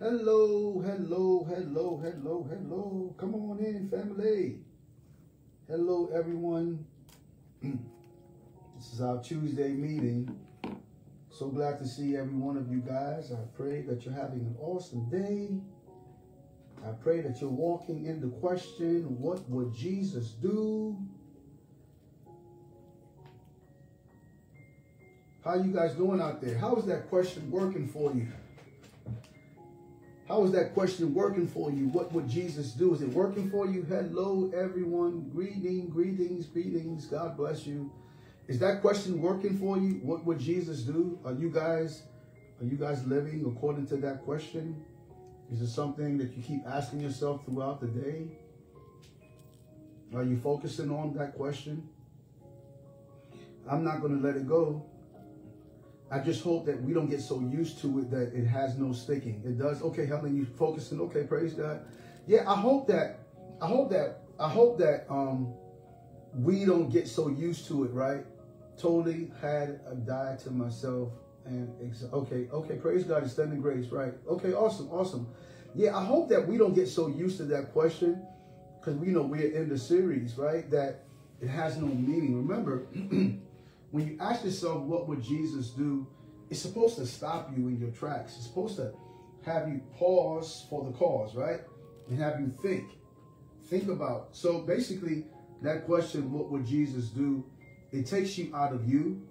Hello, hello, hello, hello, hello. Come on in, family. Hello, everyone. this is our Tuesday meeting. So glad to see every one of you guys. I pray that you're having an awesome day. I pray that you're walking in the question, what would Jesus do? How are you guys doing out there? How is that question working for you? How is that question working for you? What would Jesus do? Is it working for you? Hello, everyone. Greeting, greetings, greetings. God bless you. Is that question working for you? What would Jesus do? Are you guys, are you guys living according to that question? Is it something that you keep asking yourself throughout the day? Are you focusing on that question? I'm not going to let it go. I just hope that we don't get so used to it that it has no sticking. It does. Okay, Helen, you focusing. Okay, praise God. Yeah, I hope that. I hope that. I hope that um, we don't get so used to it. Right? Totally had a die to myself and okay, okay. Praise God, extending grace. Right? Okay, awesome, awesome. Yeah, I hope that we don't get so used to that question because we know we're in the series, right? That it has no meaning. Remember. when you ask yourself, what would Jesus do? It's supposed to stop you in your tracks. It's supposed to have you pause for the cause, right? And have you think. Think about. So basically, that question, what would Jesus do? It takes you out of you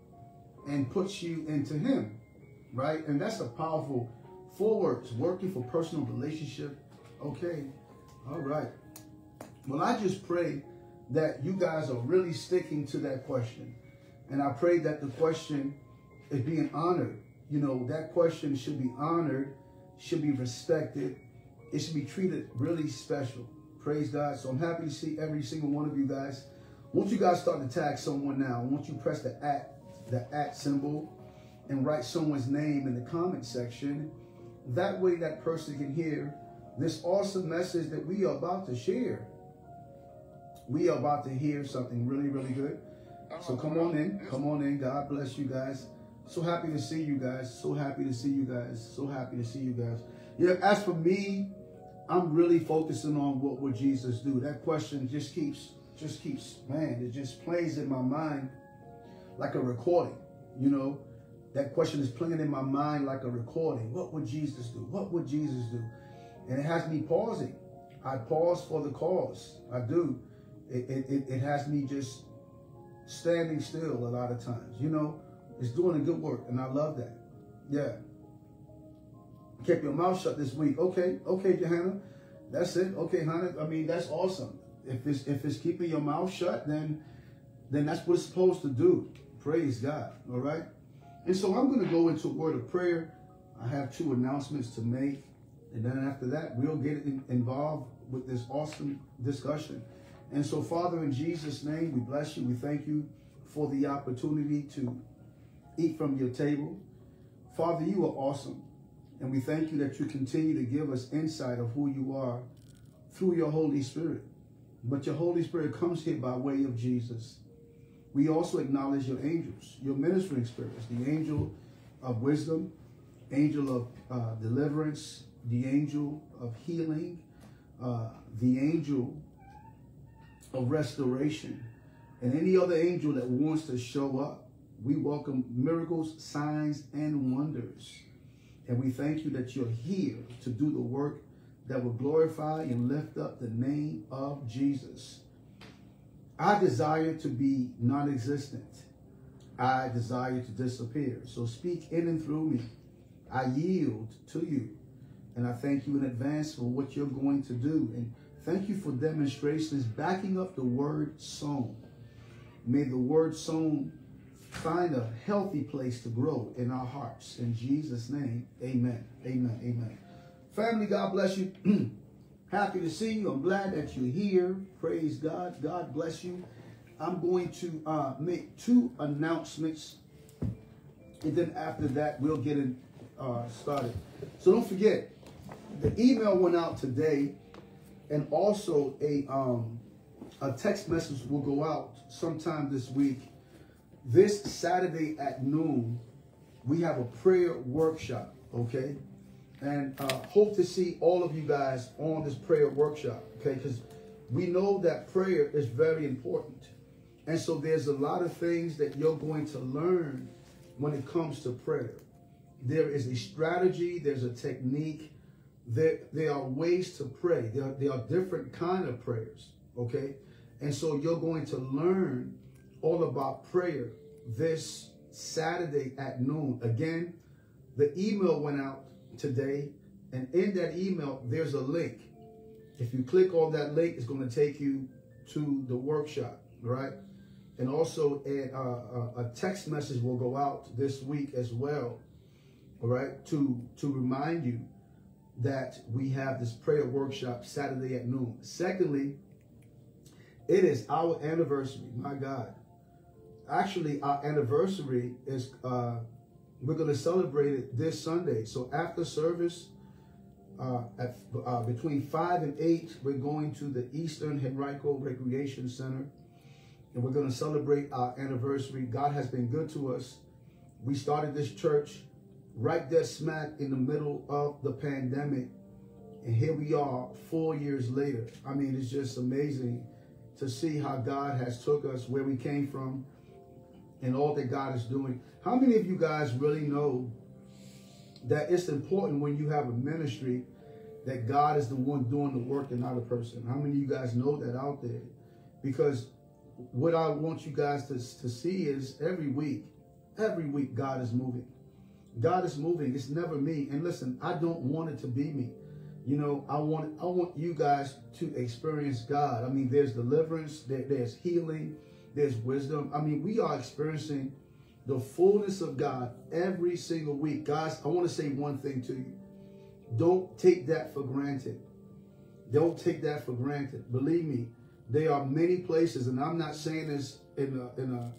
and puts you into him, right? And that's a powerful four words, working for personal relationship. Okay, all right. Well, I just pray that you guys are really sticking to that question. And I pray that the question is being honored. You know, that question should be honored, should be respected. It should be treated really special. Praise God. So I'm happy to see every single one of you guys. Once you guys start to tag someone now, once you press the at, the at symbol and write someone's name in the comment section, that way that person can hear this awesome message that we are about to share. We are about to hear something really, really good. So come on in. Come on in. God bless you guys. So happy to see you guys. So happy to see you guys. So happy to see you guys. Yeah, as for me, I'm really focusing on what would Jesus do. That question just keeps, just keeps, man, it just plays in my mind like a recording. You know, that question is playing in my mind like a recording. What would Jesus do? What would Jesus do? And it has me pausing. I pause for the cause. I do. It, it, it has me just standing still a lot of times. You know, it's doing a good work, and I love that. Yeah. Kept your mouth shut this week. Okay, okay, Johanna. That's it. Okay, Hannah. I mean, that's awesome. If it's if it's keeping your mouth shut, then then that's what it's supposed to do. Praise God. All right. And so I'm going to go into a word of prayer. I have two announcements to make. And then after that, we'll get involved with this awesome discussion. And so, Father, in Jesus' name, we bless you. We thank you for the opportunity to eat from your table. Father, you are awesome. And we thank you that you continue to give us insight of who you are through your Holy Spirit. But your Holy Spirit comes here by way of Jesus. We also acknowledge your angels, your ministering spirits, the angel of wisdom, angel of uh, deliverance, the angel of healing, uh, the angel of restoration. And any other angel that wants to show up, we welcome miracles, signs, and wonders. And we thank you that you're here to do the work that will glorify and lift up the name of Jesus. I desire to be non existent. I desire to disappear. So speak in and through me. I yield to you. And I thank you in advance for what you're going to do. And Thank you for demonstrations backing up the word sown. May the word sown find a healthy place to grow in our hearts. In Jesus' name, amen. Amen. Amen. Family, God bless you. Happy to see you. I'm glad that you're here. Praise God. God bless you. I'm going to uh, make two announcements. And then after that, we'll get it uh, started. So don't forget, the email went out today and also a um, a text message will go out sometime this week. This Saturday at noon, we have a prayer workshop. Okay, and uh, hope to see all of you guys on this prayer workshop. Okay, because we know that prayer is very important, and so there's a lot of things that you're going to learn when it comes to prayer. There is a strategy. There's a technique. There, there are ways to pray. There, there are different kind of prayers. Okay, and so you're going to learn all about prayer this Saturday at noon. Again, the email went out today, and in that email, there's a link. If you click on that link, it's going to take you to the workshop, right? And also, a, a, a text message will go out this week as well, all right, to, to remind you that we have this prayer workshop Saturday at noon. Secondly, it is our anniversary, my God. Actually, our anniversary is uh, we're going to celebrate it this Sunday. So after service, uh, at uh, between five and eight, we're going to the Eastern Henrico Recreation Center, and we're going to celebrate our anniversary. God has been good to us. We started this church right there, smack in the middle of the pandemic, and here we are, four years later. I mean, it's just amazing to see how God has took us where we came from and all that God is doing. How many of you guys really know that it's important when you have a ministry that God is the one doing the work and not a person? How many of you guys know that out there? Because what I want you guys to, to see is every week, every week God is moving. God is moving. It's never me. And listen, I don't want it to be me. You know, I want I want you guys to experience God. I mean, there's deliverance, there, there's healing, there's wisdom. I mean, we are experiencing the fullness of God every single week. Guys, I want to say one thing to you. Don't take that for granted. Don't take that for granted. Believe me, there are many places, and I'm not saying this in a in a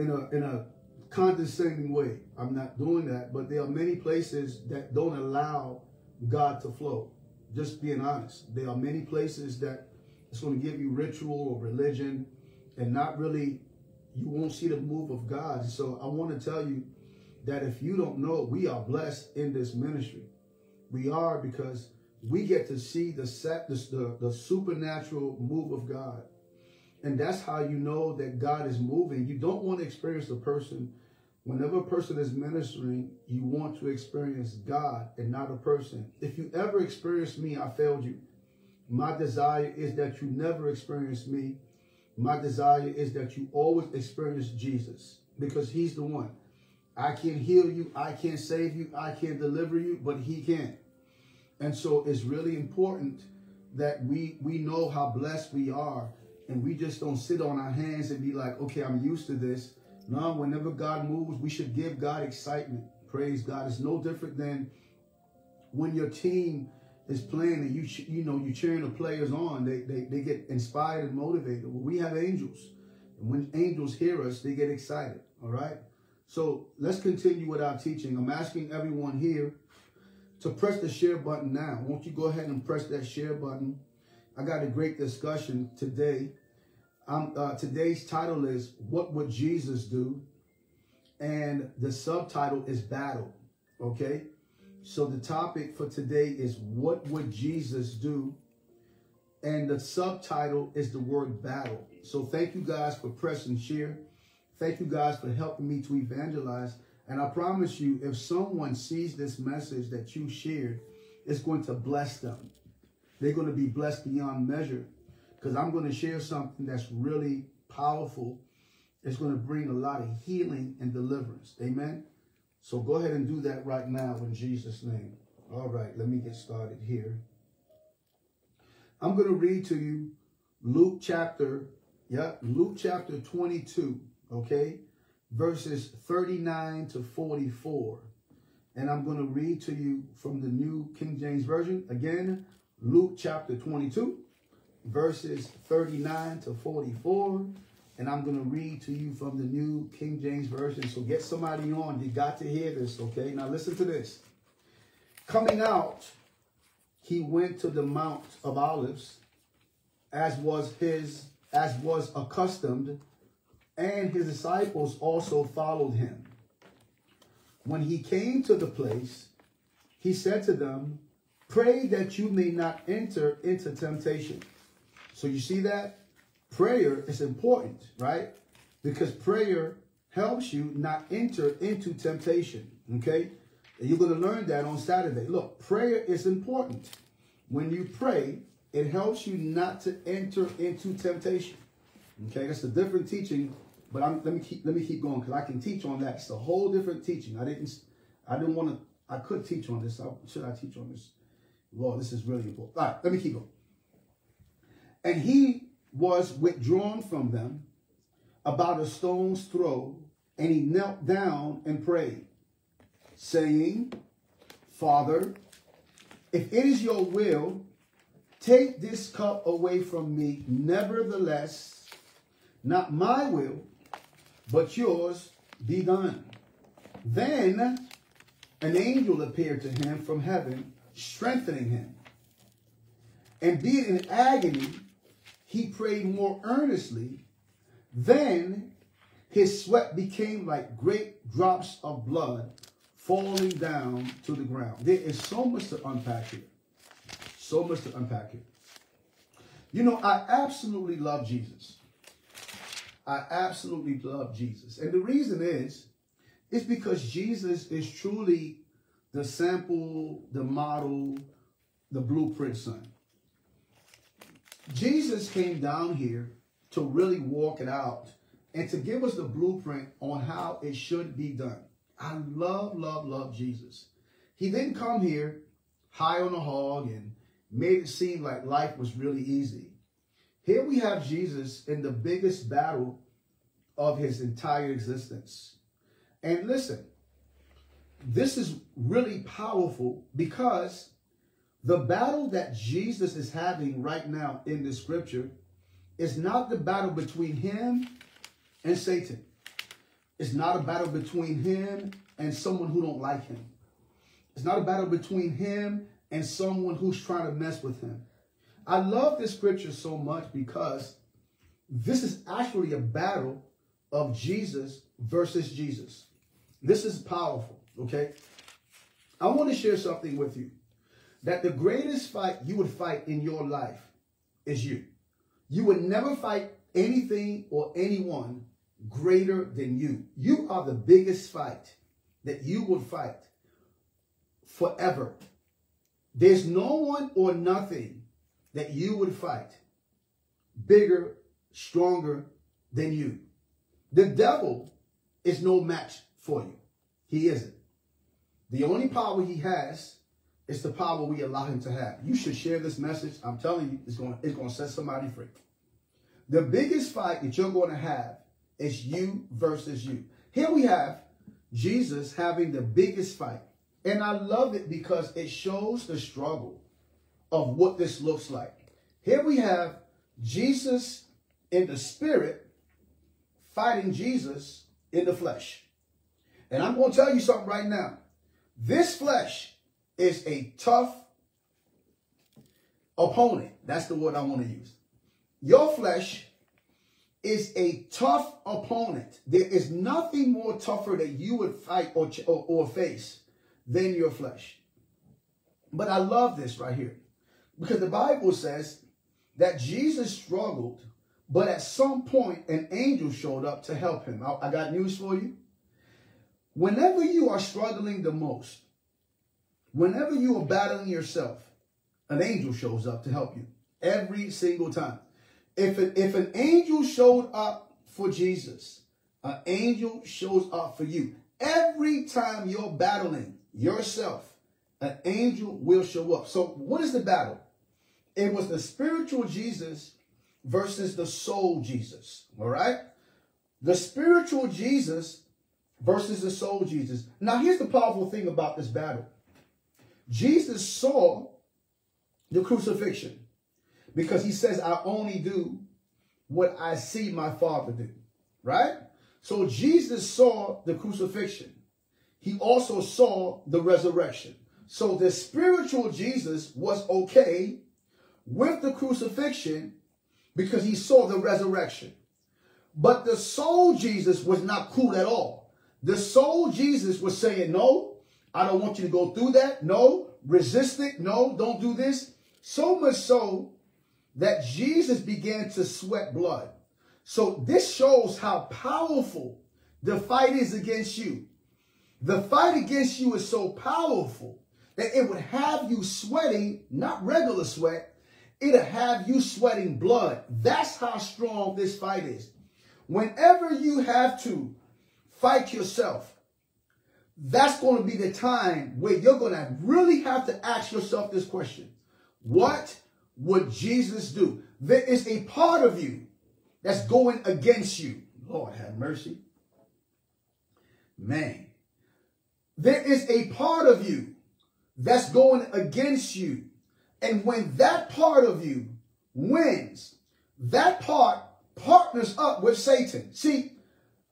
in a in a condescending way. I'm not doing that, but there are many places that don't allow God to flow. Just being honest. There are many places that it's going to give you ritual or religion and not really, you won't see the move of God. So I want to tell you that if you don't know, we are blessed in this ministry. We are because we get to see the, set, the, the, the supernatural move of God. And that's how you know that God is moving. You don't want to experience a person. Whenever a person is ministering, you want to experience God and not a person. If you ever experienced me, I failed you. My desire is that you never experience me. My desire is that you always experience Jesus because he's the one. I can heal you. I can't save you. I can't deliver you, but he can. And so it's really important that we, we know how blessed we are and we just don't sit on our hands and be like, okay, I'm used to this. No, whenever God moves, we should give God excitement. Praise God. It's no different than when your team is playing and you you know you're cheering the players on, they, they they get inspired and motivated. Well, we have angels, and when angels hear us, they get excited. All right. So let's continue with our teaching. I'm asking everyone here to press the share button now. Won't you go ahead and press that share button? I got a great discussion today. Uh, today's title is "What Would Jesus Do," and the subtitle is "Battle." Okay. So the topic for today is what would Jesus do? And the subtitle is the word battle. So thank you guys for pressing share. Thank you guys for helping me to evangelize. And I promise you, if someone sees this message that you shared, it's going to bless them. They're going to be blessed beyond measure because I'm going to share something that's really powerful. It's going to bring a lot of healing and deliverance. Amen. So go ahead and do that right now in Jesus' name. All right, let me get started here. I'm going to read to you Luke chapter, yeah, Luke chapter 22, okay, verses 39 to 44. And I'm going to read to you from the New King James Version. Again, Luke chapter 22, verses 39 to 44 and I'm going to read to you from the New King James Version. So get somebody on. You got to hear this, okay? Now listen to this. Coming out, he went to the Mount of Olives, as was his, as was accustomed, and his disciples also followed him. when he came to the place, he said to them, Pray that you may not enter into temptation. So you see that? Prayer is important, right? Because prayer helps you not enter into temptation, okay? And you're going to learn that on Saturday. Look, prayer is important. When you pray, it helps you not to enter into temptation. Okay, that's a different teaching, but I'm, let me keep let me keep going because I can teach on that. It's a whole different teaching. I didn't I didn't want to I could teach on this. I, should I teach on this? Lord, this is really important. All right, let me keep going. And he was withdrawn from them about a stone's throw, and he knelt down and prayed, saying, Father, if it is your will, take this cup away from me. Nevertheless, not my will, but yours be done. Then an angel appeared to him from heaven, strengthening him. And being in agony, he prayed more earnestly. Then his sweat became like great drops of blood falling down to the ground. There is so much to unpack here. So much to unpack here. You know, I absolutely love Jesus. I absolutely love Jesus. And the reason is, it's because Jesus is truly the sample, the model, the blueprint son. Jesus came down here to really walk it out and to give us the blueprint on how it should be done. I love, love, love Jesus. He didn't come here high on a hog and made it seem like life was really easy. Here we have Jesus in the biggest battle of his entire existence. And listen, this is really powerful because the battle that Jesus is having right now in the scripture is not the battle between him and Satan. It's not a battle between him and someone who don't like him. It's not a battle between him and someone who's trying to mess with him. I love this scripture so much because this is actually a battle of Jesus versus Jesus. This is powerful, okay? I want to share something with you. That the greatest fight you would fight in your life is you. You would never fight anything or anyone greater than you. You are the biggest fight that you will fight forever. There's no one or nothing that you would fight bigger, stronger than you. The devil is no match for you. He isn't. The only power he has is the power we allow him to have. You should share this message. I'm telling you, it's going, it's going to set somebody free. The biggest fight that you're going to have is you versus you. Here we have Jesus having the biggest fight. And I love it because it shows the struggle of what this looks like. Here we have Jesus in the spirit fighting Jesus in the flesh. And I'm going to tell you something right now. This flesh is a tough opponent. That's the word I want to use. Your flesh is a tough opponent. There is nothing more tougher that you would fight or, or, or face than your flesh. But I love this right here because the Bible says that Jesus struggled, but at some point an angel showed up to help him. I, I got news for you. Whenever you are struggling the most, whenever you are battling yourself, an angel shows up to help you every single time. If, it, if an angel showed up for Jesus, an angel shows up for you. Every time you're battling yourself, an angel will show up. So what is the battle? It was the spiritual Jesus versus the soul Jesus. All right? The spiritual Jesus versus the soul Jesus. Now, here's the powerful thing about this battle. Jesus saw the crucifixion because he says, I only do what I see my father do. Right? So Jesus saw the crucifixion. He also saw the resurrection. So the spiritual Jesus was okay with the crucifixion because he saw the resurrection. But the soul Jesus was not cool at all the soul Jesus was saying, no, I don't want you to go through that. No, resist it. No, don't do this. So much so that Jesus began to sweat blood. So this shows how powerful the fight is against you. The fight against you is so powerful that it would have you sweating, not regular sweat, it'll have you sweating blood. That's how strong this fight is. Whenever you have to fight yourself, that's going to be the time where you're going to really have to ask yourself this question. What would Jesus do? There is a part of you that's going against you. Lord have mercy. Man, there is a part of you that's going against you. And when that part of you wins, that part partners up with Satan. See,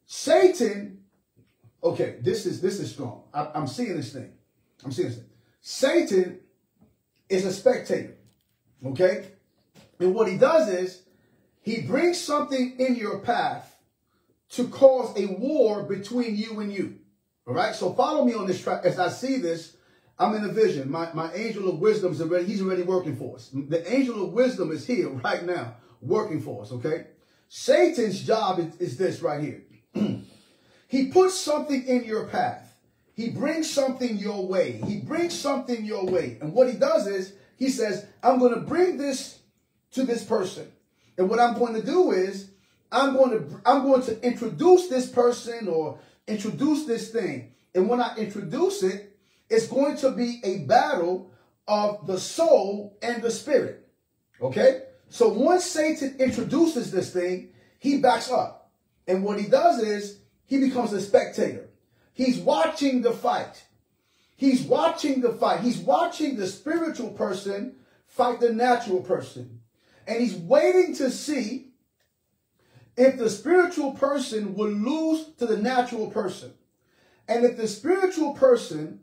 Satan, okay, this is this is strong. I, am seeing this thing. I'm seeing this thing. Satan is a spectator. Okay? And what he does is he brings something in your path to cause a war between you and you. All right? So follow me on this track as I see this. I'm in a vision. My, my angel of wisdom is already, he's already working for us. The angel of wisdom is here right now working for us, okay? Satan's job is, is this right here. he puts something in your path. He brings something your way. He brings something your way. And what he does is he says, I'm going to bring this to this person. And what I'm going to do is I'm going to I'm going to introduce this person or introduce this thing. And when I introduce it, it's going to be a battle of the soul and the spirit. Okay? So once Satan introduces this thing, he backs up. And what he does is he becomes a spectator. He's watching the fight. He's watching the fight. He's watching the spiritual person fight the natural person. And he's waiting to see if the spiritual person will lose to the natural person. And if the spiritual person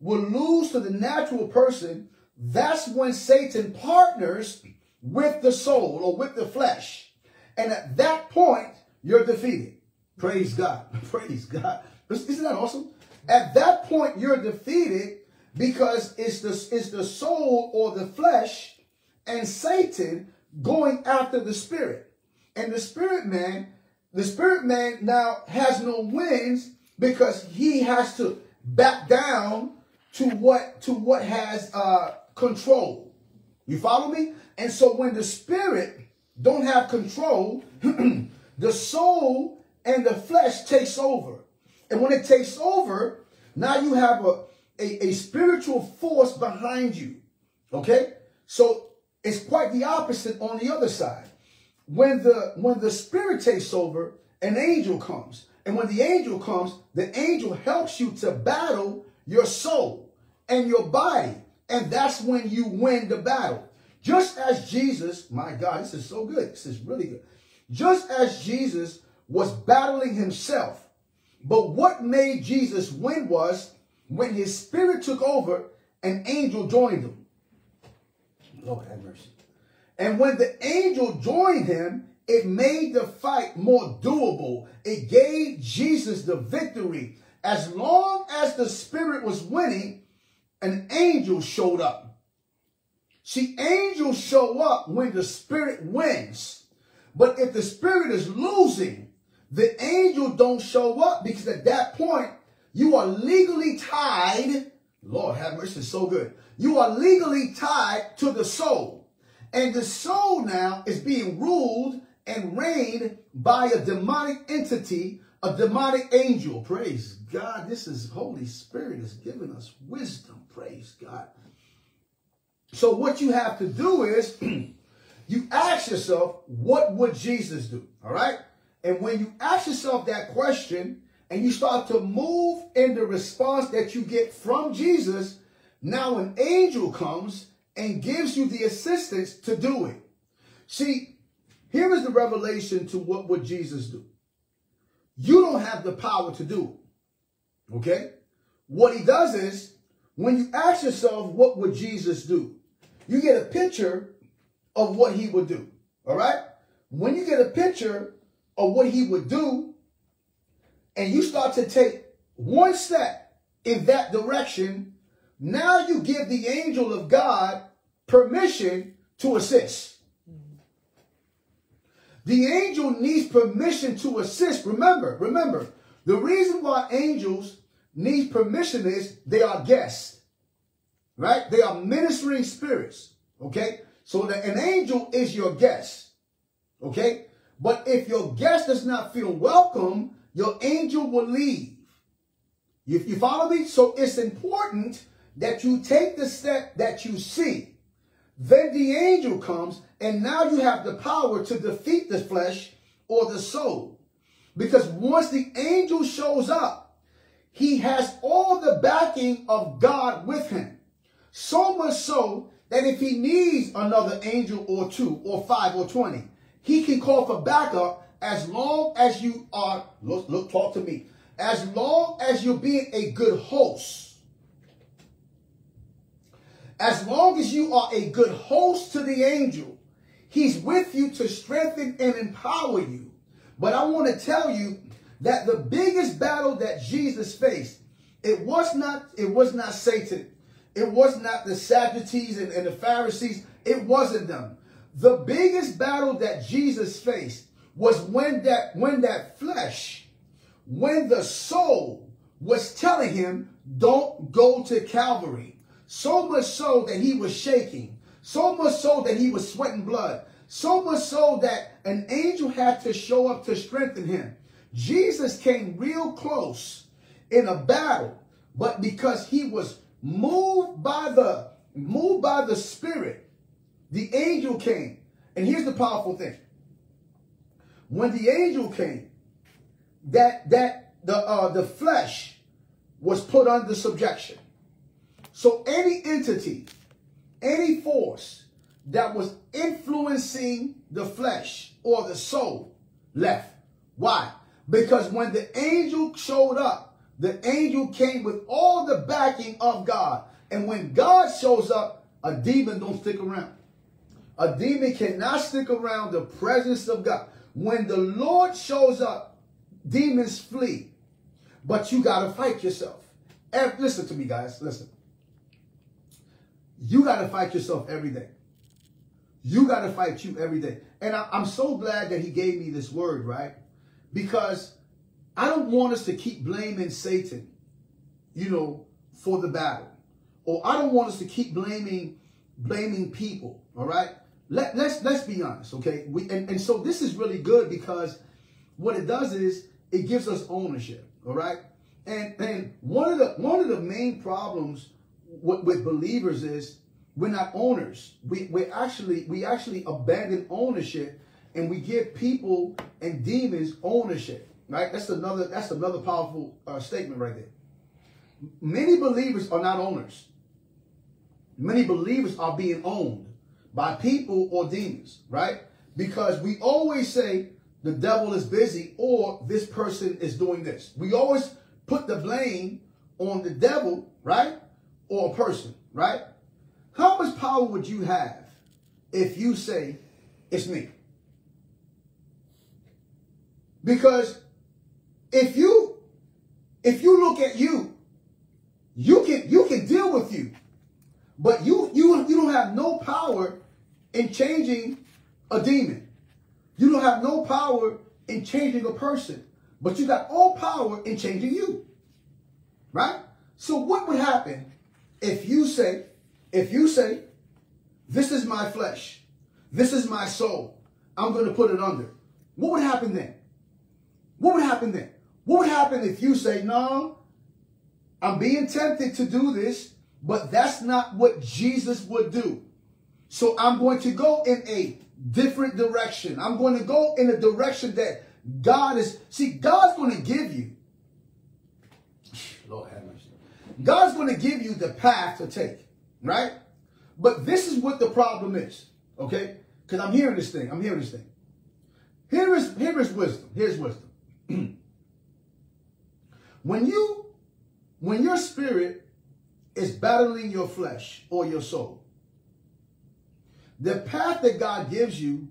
will lose to the natural person, that's when Satan partners with the soul or with the flesh. And at that point, you're defeated. Praise God. Praise God. Isn't that awesome? At that point, you're defeated because it's the, it's the soul or the flesh and Satan going after the spirit. And the spirit man, the spirit man now has no wins because he has to back down to what to what has uh, control. You follow me? And so when the spirit don't have control, the soul and the flesh takes over. And when it takes over, now you have a, a, a spiritual force behind you. Okay? So it's quite the opposite on the other side. When the when the spirit takes over, an angel comes. And when the angel comes, the angel helps you to battle your soul and your body. And that's when you win the battle. Just as Jesus, my God, this is so good. This is really good. Just as Jesus was battling himself but what made Jesus win was when his spirit took over, an angel joined him. Lord have mercy. And when the angel joined him, it made the fight more doable. It gave Jesus the victory. As long as the spirit was winning, an angel showed up. See, angels show up when the spirit wins. But if the spirit is losing, the angel don't show up because at that point, you are legally tied. Lord have mercy, so good. You are legally tied to the soul. And the soul now is being ruled and reigned by a demonic entity, a demonic angel. Praise God. This is Holy Spirit is giving us wisdom. Praise God. So what you have to do is you ask yourself, what would Jesus do? All right. And when you ask yourself that question and you start to move in the response that you get from Jesus, now an angel comes and gives you the assistance to do it. See, here is the revelation to what would Jesus do. You don't have the power to do it. Okay? What he does is, when you ask yourself, what would Jesus do? You get a picture of what he would do. All right? When you get a picture of what he would do, and you start to take one step in that direction, now you give the angel of God permission to assist. The angel needs permission to assist. Remember, remember, the reason why angels need permission is they are guests, right? They are ministering spirits, okay? So that an angel is your guest, okay? But if your guest does not feel welcome, your angel will leave. You, you follow me? So it's important that you take the step that you see. Then the angel comes, and now you have the power to defeat the flesh or the soul. Because once the angel shows up, he has all the backing of God with him. So much so that if he needs another angel or two or five or 20, he can call for backup as long as you are, look, look, talk to me, as long as you're being a good host as long as you are a good host to the angel, he's with you to strengthen and empower you. But I want to tell you that the biggest battle that Jesus faced, it was not, it was not Satan. It was not the Sadducees and, and the Pharisees. It wasn't them. The biggest battle that Jesus faced was when that, when that flesh, when the soul was telling him, don't go to Calvary. So much so that he was shaking. So much so that he was sweating blood. So much so that an angel had to show up to strengthen him. Jesus came real close in a battle, but because he was moved by the moved by the spirit, the angel came. And here's the powerful thing. When the angel came, that that the uh, the flesh was put under subjection. So any entity, any force that was influencing the flesh or the soul left. Why? Because when the angel showed up, the angel came with all the backing of God. And when God shows up, a demon don't stick around. A demon cannot stick around the presence of God. When the Lord shows up, demons flee. But you got to fight yourself. Listen to me, guys. Listen. You got to fight yourself every day. You got to fight you every day. And I, am so glad that he gave me this word, right? Because I don't want us to keep blaming Satan, you know, for the battle. Or I don't want us to keep blaming blaming people, all right? Let, let's let's be honest, okay? We and, and so this is really good because what it does is it gives us ownership, all right? And and one of the one of the main problems with, with believers is we're not owners. We we actually we actually abandon ownership and we give people and demons ownership. Right? That's another that's another powerful uh, statement right there. Many believers are not owners. Many believers are being owned by people or demons, right? Because we always say the devil is busy or this person is doing this. We always put the blame on the devil, right? or a person, right? How much power would you have if you say, it's me? Because if you if you look at you, you can you can deal with you. But you you you don't have no power in changing a demon. You don't have no power in changing a person. But you got all power in changing you. Right? So what would happen if you say, if you say, this is my flesh, this is my soul, I'm going to put it under, what would happen then? What would happen then? What would happen if you say, no, I'm being tempted to do this, but that's not what Jesus would do. So I'm going to go in a different direction. I'm going to go in a direction that God is, see, God's going to give you. Lord have mercy. God's going to give you the path to take, right? But this is what the problem is, okay? Because I'm hearing this thing. I'm hearing this thing. Here is, here is wisdom. Here's wisdom. when you, when your spirit is battling your flesh or your soul, the path that God gives you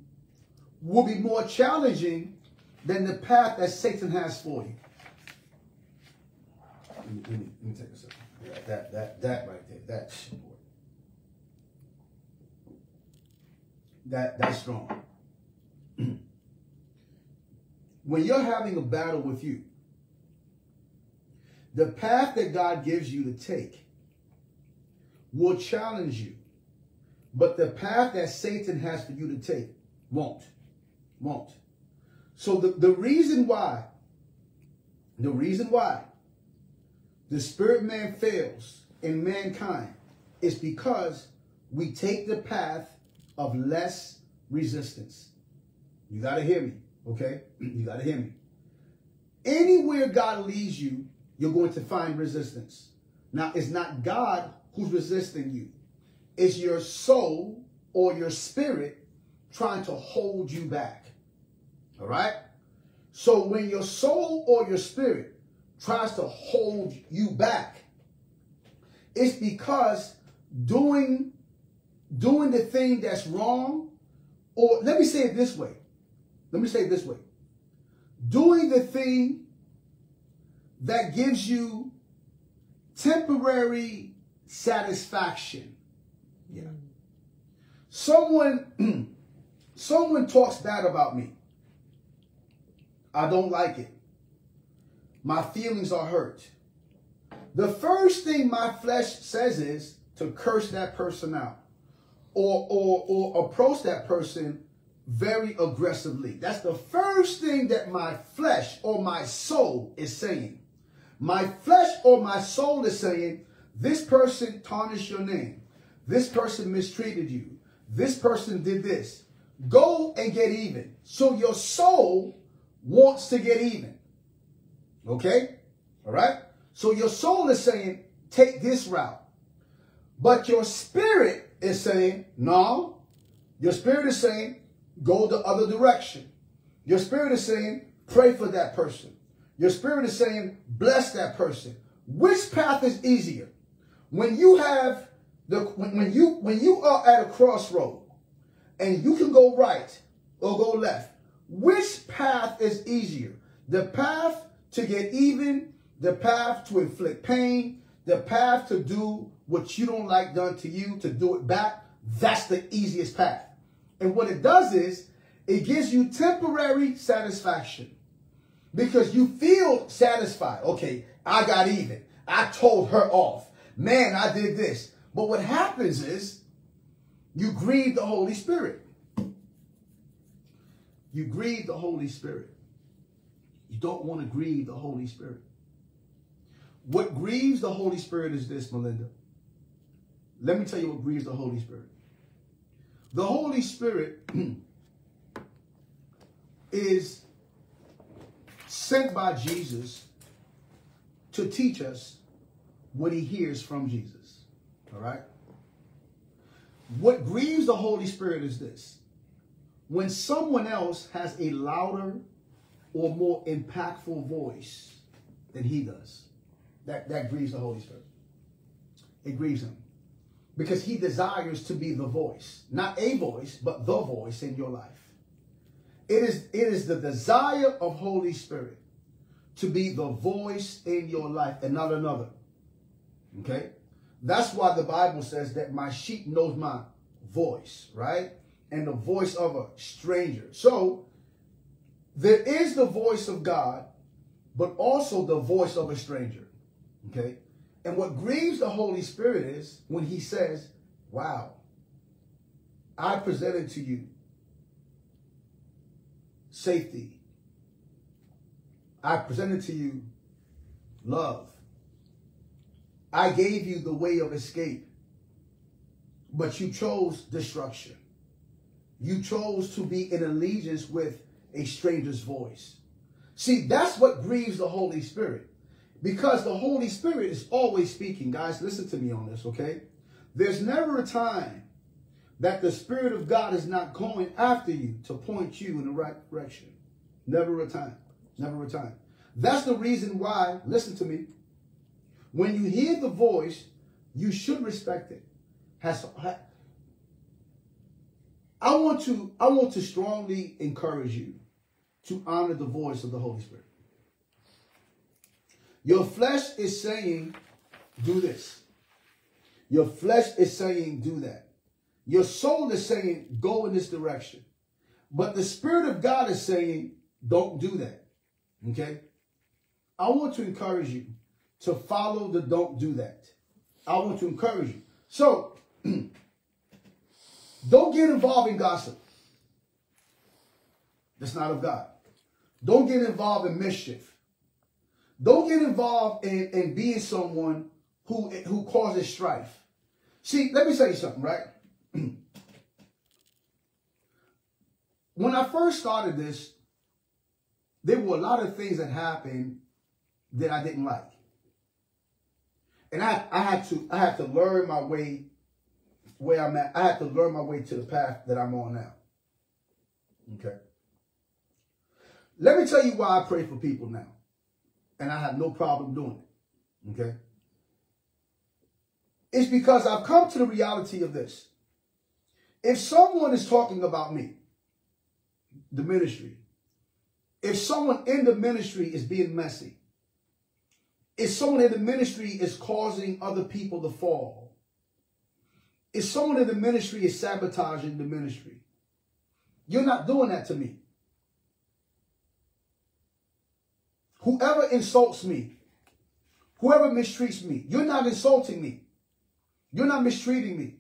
will be more challenging than the path that Satan has for you. let me, let me, let me take a second. Yeah, that, that, that right there, that's important. That, that's strong. when you're having a battle with you, the path that God gives you to take will challenge you. But the path that Satan has for you to take won't. Won't. So the, the reason why, the reason why the spirit man fails in mankind is because we take the path of less resistance. You got to hear me, okay? You got to hear me. Anywhere God leads you, you're going to find resistance. Now, it's not God who's resisting you. It's your soul or your spirit trying to hold you back. All right? So when your soul or your spirit tries to hold you back, it's because doing doing the thing that's wrong, or let me say it this way. Let me say it this way. Doing the thing that gives you temporary satisfaction. Yeah. Someone someone talks bad about me. I don't like it. My feelings are hurt. The first thing my flesh says is to curse that person out or, or, or approach that person very aggressively. That's the first thing that my flesh or my soul is saying. My flesh or my soul is saying, this person tarnished your name. This person mistreated you. This person did this. Go and get even. So your soul wants to get even. Okay? All right? So your soul is saying, take this route. But your spirit is saying, no. Your spirit is saying, go the other direction. Your spirit is saying, pray for that person. Your spirit is saying, bless that person. Which path is easier? When you have the when, when you when you are at a crossroad and you can go right or go left, which path is easier? The path to get even, the path to inflict pain, the path to do what you don't like done to you, to do it back, that's the easiest path. And what it does is, it gives you temporary satisfaction because you feel satisfied. Okay, I got even. I told her off. Man, I did this. But what happens is you grieve the Holy Spirit. You grieve the Holy Spirit. You don't want to grieve the Holy Spirit. What grieves the Holy Spirit is this, Melinda. Let me tell you what grieves the Holy Spirit. The Holy Spirit is sent by Jesus to teach us what he hears from Jesus. All right? What grieves the Holy Spirit is this. When someone else has a louder or more impactful voice than he does, that, that grieves the Holy Spirit. It grieves him. Because he desires to be the voice. Not a voice, but the voice in your life. It is, it is the desire of Holy Spirit to be the voice in your life and not another. Okay? That's why the Bible says that my sheep knows my voice, right? And the voice of a stranger. So, there is the voice of God, but also the voice of a stranger. Okay? And what grieves the Holy Spirit is when he says, wow, I presented to you safety. I presented to you love. I gave you the way of escape, but you chose destruction. You chose to be in allegiance with a stranger's voice. See, that's what grieves the Holy Spirit. Because the Holy Spirit is always speaking. Guys, listen to me on this, okay? There's never a time that the Spirit of God is not going after you to point you in the right direction. Never a time. Never a time. That's the reason why, listen to me, when you hear the voice, you should respect it. Has, I want to I want to strongly encourage you to honor the voice of the Holy Spirit. Your flesh is saying, do this. Your flesh is saying, do that. Your soul is saying, go in this direction. But the Spirit of God is saying, don't do that. Okay? I want to encourage you to follow the don't do that. I want to encourage you. So, don't get involved in gossip. That's not of God. Don't get involved in mischief. Don't get involved in, in being someone who, who causes strife. See, let me tell you something, right? when I first started this, there were a lot of things that happened that I didn't like. And I, I had to I had to learn my way where I'm at. I had to learn my way to the path that I'm on now. Okay. Let me tell you why I pray for people now. And I have no problem doing it. Okay. It's because I've come to the reality of this. If someone is talking about me, the ministry, if someone in the ministry is being messy, if someone in the ministry is causing other people to fall, if someone in the ministry is sabotaging the ministry, you're not doing that to me. Whoever insults me, whoever mistreats me, you're not insulting me. You're not mistreating me.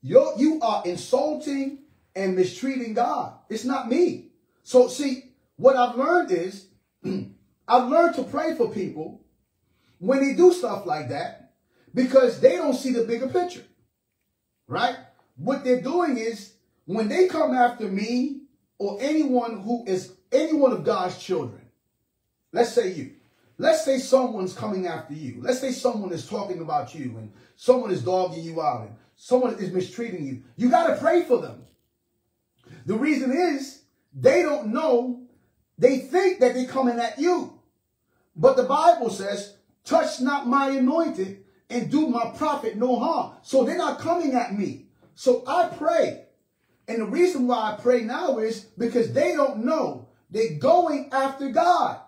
You're, you are insulting and mistreating God. It's not me. So see, what I've learned is I've learned to pray for people when they do stuff like that because they don't see the bigger picture. Right? What they're doing is when they come after me or anyone who is any one of God's children, let's say you, let's say someone's coming after you. Let's say someone is talking about you and someone is dogging you out and someone is mistreating you. You got to pray for them. The reason is they don't know. They think that they're coming at you. But the Bible says, touch not my anointed and do my prophet no harm. So they're not coming at me. So I pray. And the reason why I pray now is because they don't know. They're going after God.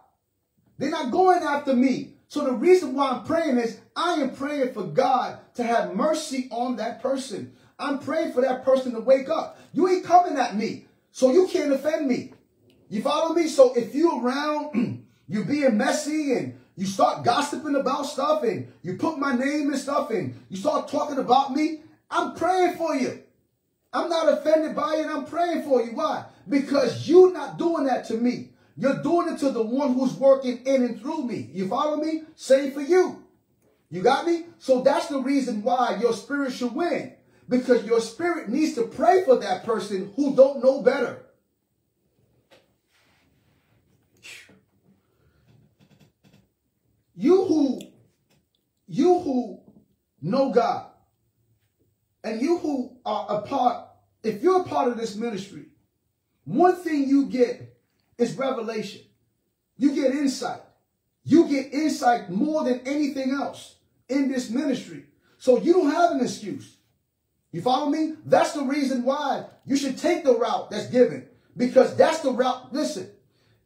They're not going after me. So the reason why I'm praying is I am praying for God to have mercy on that person. I'm praying for that person to wake up. You ain't coming at me, so you can't offend me. You follow me? So if you around, you're being messy and you start gossiping about stuff and you put my name and stuff and you start talking about me, I'm praying for you. I'm not offended by it. I'm praying for you. Why? Because you're not doing that to me. You're doing it to the one who's working in and through me. You follow me? Same for you. You got me? So that's the reason why your spirit should win. Because your spirit needs to pray for that person who don't know better. You who, you who know God, and you who are a part, if you're a part of this ministry, one thing you get is revelation. You get insight. You get insight more than anything else in this ministry. So you don't have an excuse. You follow me? That's the reason why you should take the route that's given. Because that's the route. Listen,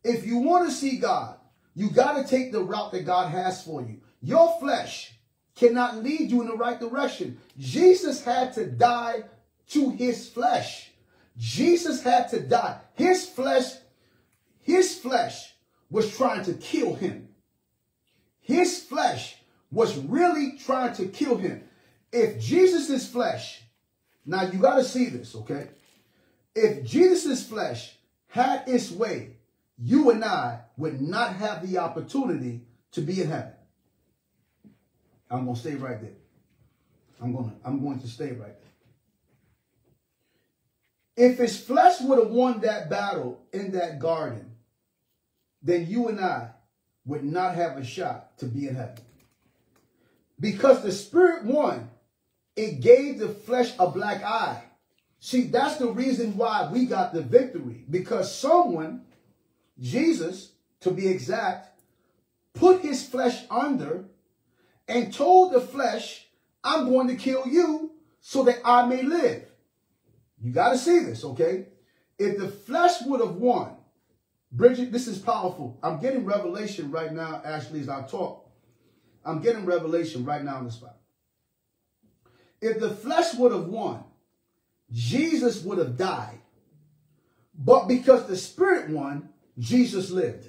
if you want to see God, you got to take the route that God has for you. Your flesh cannot lead you in the right direction. Jesus had to die to his flesh. Jesus had to die. His flesh, his flesh was trying to kill him. His flesh was really trying to kill him. If Jesus' flesh, now you got to see this, okay? If Jesus' flesh had its way, you and I would not have the opportunity to be in heaven. I'm going to stay right there. I'm going to, I'm going to stay right there. If his flesh would have won that battle in that garden, then you and I would not have a shot to be in heaven. Because the spirit won, it gave the flesh a black eye. See, that's the reason why we got the victory. Because someone, Jesus, to be exact, put his flesh under and told the flesh, I'm going to kill you so that I may live. You got to see this, okay? If the flesh would have won, Bridget, this is powerful. I'm getting revelation right now, Ashley, as I talk. I'm getting revelation right now in the spot. If the flesh would have won, Jesus would have died. But because the spirit won, Jesus lived.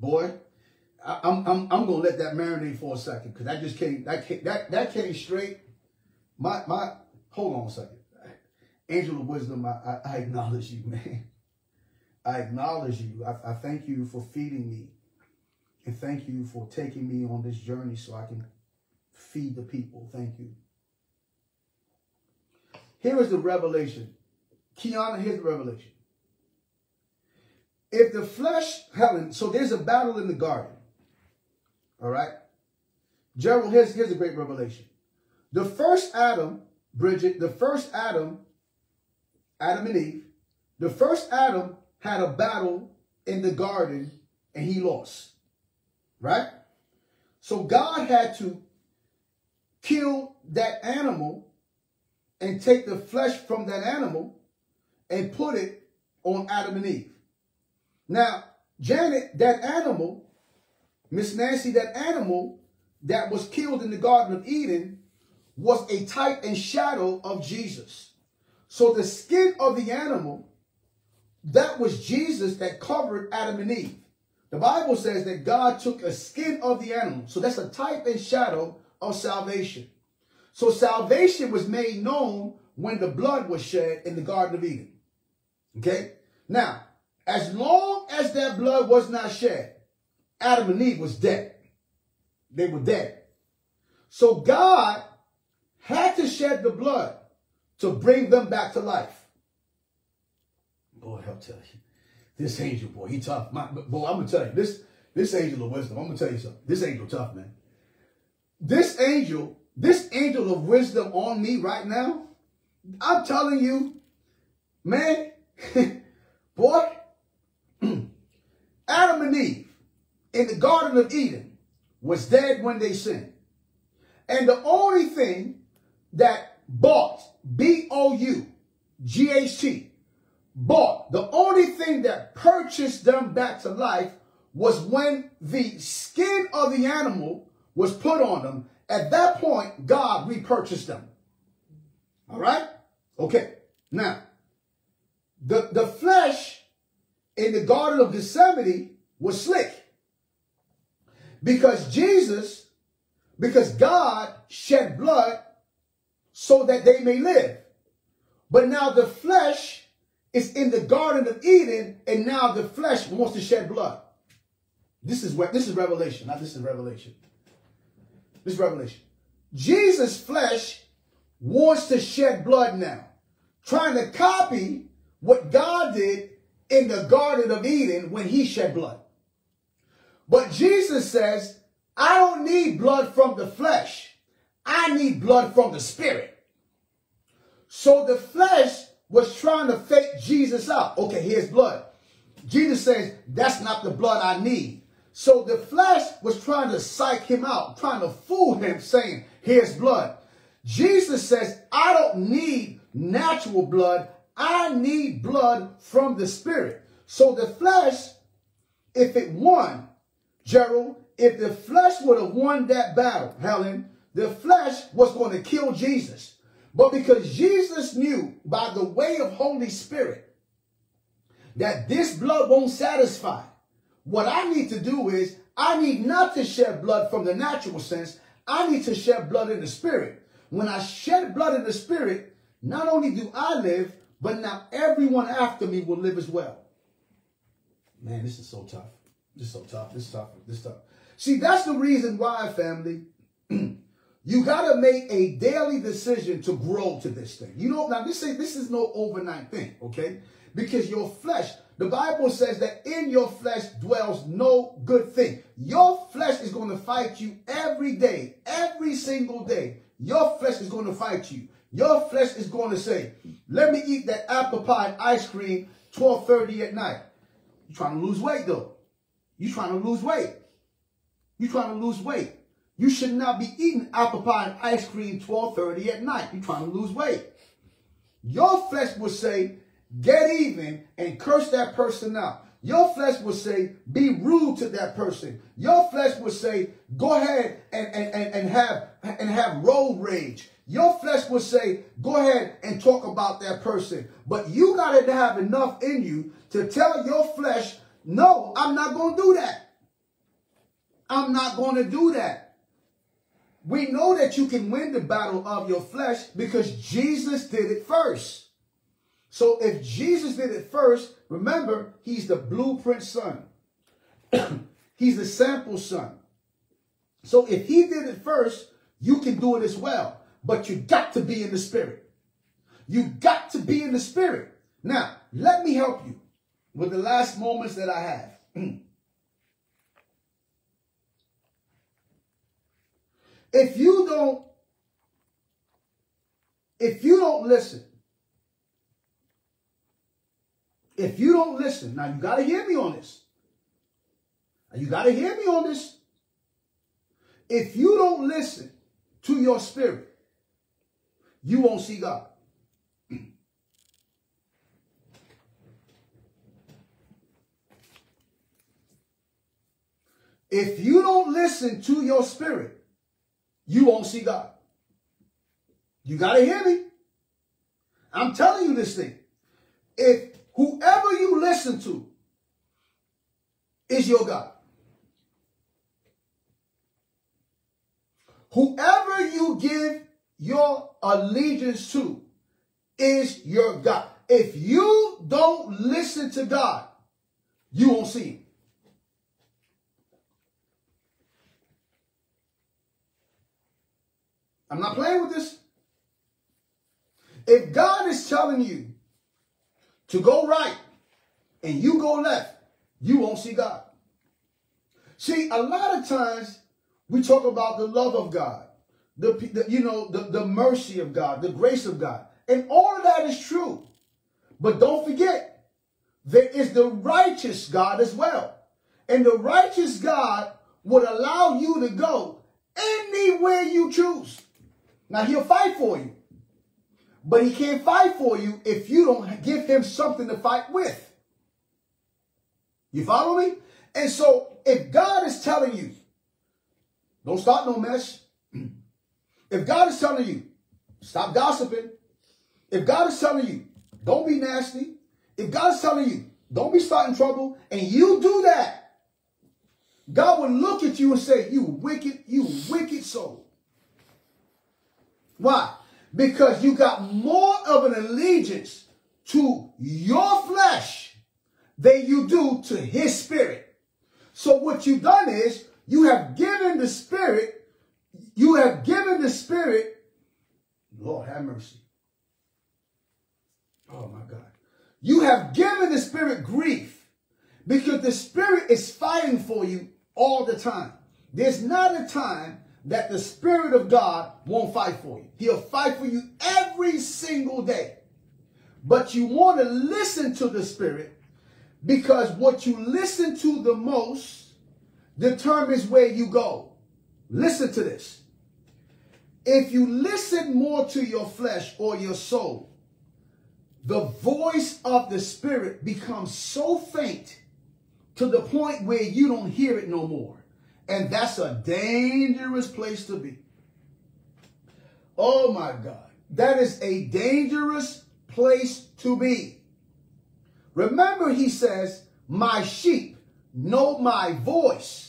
Boy, I, am I'm, I'm going to let that marinate for a second because that just came, that came, that, that came straight. My, my, hold on a second. Angel of wisdom, I, I, I acknowledge you, man. I acknowledge you. I, I thank you for feeding me. And thank you for taking me on this journey so I can feed the people. Thank you. Here is the revelation. Kiana, here's the revelation. If the flesh, Helen, so there's a battle in the garden. All right? Gerald, here's, here's a great revelation. The first Adam, Bridget, the first Adam, Adam and Eve, the first Adam had a battle in the garden and he lost. Right? So God had to kill that animal and take the flesh from that animal and put it on Adam and Eve. Now, Janet, that animal, Miss Nancy, that animal that was killed in the Garden of Eden was a type and shadow of Jesus. So the skin of the animal, that was Jesus that covered Adam and Eve. The Bible says that God took a skin of the animal. So that's a type and shadow of salvation. So salvation was made known when the blood was shed in the Garden of Eden. Okay? Now, as long as that blood was not shed, Adam and Eve was dead. They were dead. So God had to shed the blood to bring them back to life. Boy, I'll tell you. This angel, boy, he tough. My, boy, I'm to tell you, this, this angel of wisdom, I'm to tell you something. This angel tough, man. This angel, this angel of wisdom on me right now, I'm telling you, man, boy, Adam and Eve in the Garden of Eden was dead when they sinned. And the only thing that bought, B-O-U-G-H-T, bought, the only thing that purchased them back to life was when the skin of the animal was put on them. At that point, God repurchased them. All right? Okay. Now, the, the flesh in the Garden of Gethsemane was slick. Because Jesus, because God shed blood so that they may live. But now the flesh is in the Garden of Eden, and now the flesh wants to shed blood. This is where this is revelation. Now this is revelation. This is revelation. Jesus' flesh wants to shed blood now, trying to copy what God did in the Garden of Eden when he shed blood. But Jesus says, I don't need blood from the flesh. I need blood from the spirit. So the flesh was trying to fake Jesus out. Okay, here's blood. Jesus says, that's not the blood I need. So the flesh was trying to psych him out, trying to fool him, saying, here's blood. Jesus says, I don't need natural blood. I need blood from the spirit. So the flesh, if it won, Gerald, if the flesh would have won that battle, Helen, the flesh was going to kill Jesus. But because Jesus knew by the way of Holy Spirit that this blood won't satisfy, what I need to do is I need not to shed blood from the natural sense. I need to shed blood in the spirit. When I shed blood in the spirit, not only do I live, but now everyone after me will live as well. Man, this is so tough. This is so tough. This is tough. This is tough. See, that's the reason why, family, you got to make a daily decision to grow to this thing. You know, now this is, this is no overnight thing, okay? Because your flesh, the Bible says that in your flesh dwells no good thing. Your flesh is going to fight you every day, every single day. Your flesh is going to fight you. Your flesh is going to say, let me eat that apple pie ice cream 12.30 at night. You're trying to lose weight though. You're trying to lose weight. You're trying to lose weight. You should not be eating apple pie and ice cream 12.30 at night. You're trying to lose weight. Your flesh will say, get even and curse that person out. Your flesh will say, be rude to that person. Your flesh will say, go ahead and, and, and, and have and have road rage. Your flesh will say, go ahead and talk about that person. But you got to have enough in you to tell your flesh, no, I'm not going to do that. I'm not going to do that. We know that you can win the battle of your flesh because Jesus did it first. So if Jesus did it first, remember, he's the blueprint son. he's the sample son. So if he did it first, you can do it as well. But you got to be in the spirit. You got to be in the spirit. Now, let me help you with the last moments that I have. if you don't, if you don't listen, if you don't listen, now you got to hear me on this. You got to hear me on this. If you don't listen to your spirit, you won't see God. If you don't listen to your spirit, you won't see God. You got to hear me. I'm telling you this thing. If whoever you listen to is your God, whoever you give your allegiance to is your God. If you don't listen to God, you won't see him. I'm not playing with this. If God is telling you to go right and you go left, you won't see God. See, a lot of times we talk about the love of God, the, the you know, the, the mercy of God, the grace of God. And all of that is true. But don't forget, there is the righteous God as well. And the righteous God would allow you to go anywhere you choose. Now he'll fight for you. But he can't fight for you if you don't give him something to fight with. You follow me? And so if God is telling you, don't start no mess. If God is telling you, stop gossiping. If God is telling you, don't be nasty. If God is telling you, don't be starting trouble, and you do that, God will look at you and say, you wicked, you wicked soul. Why? Because you got more of an allegiance to your flesh than you do to his spirit. So what you've done is you have given the spirit, you have given the spirit, Lord have mercy. Oh my God. You have given the spirit grief because the spirit is fighting for you all the time. There's not a time that the Spirit of God won't fight for you. He'll fight for you every single day. But you want to listen to the Spirit because what you listen to the most determines where you go. Listen to this. If you listen more to your flesh or your soul, the voice of the Spirit becomes so faint to the point where you don't hear it no more. And that's a dangerous place to be. Oh my God. That is a dangerous place to be. Remember, he says, my sheep know my voice.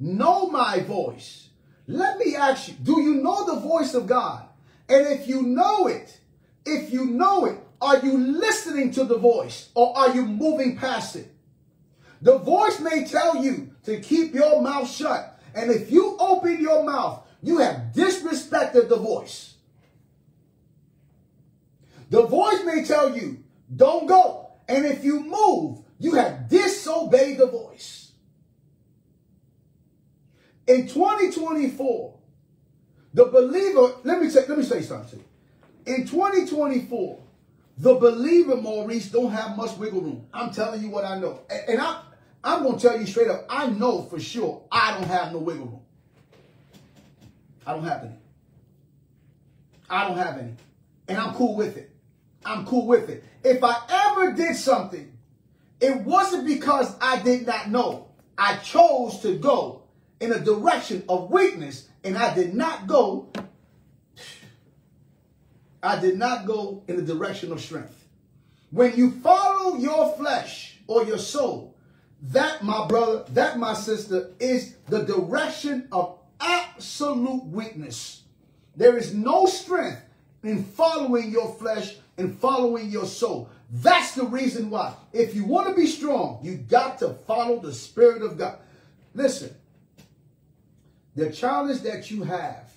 Know my voice. Let me ask you, do you know the voice of God? And if you know it, if you know it, are you listening to the voice or are you moving past it? The voice may tell you to keep your mouth shut. And if you open your mouth, you have disrespected the voice. The voice may tell you, don't go. And if you move, you have disobeyed the voice. In 2024, the believer, let me say, let me say something. In 2024, the believer, Maurice, don't have much wiggle room. I'm telling you what I know. And I, I'm going to tell you straight up, I know for sure I don't have no wiggle room. I don't have any. I don't have any. And I'm cool with it. I'm cool with it. If I ever did something It wasn't because I did not know. I chose to go in a direction of weakness and I did not go I did not go in the direction of strength. When you follow your flesh or your soul, that, my brother, that, my sister, is the direction of absolute weakness. There is no strength in following your flesh and following your soul. That's the reason why. If you want to be strong, you got to follow the Spirit of God. Listen, the challenge that you have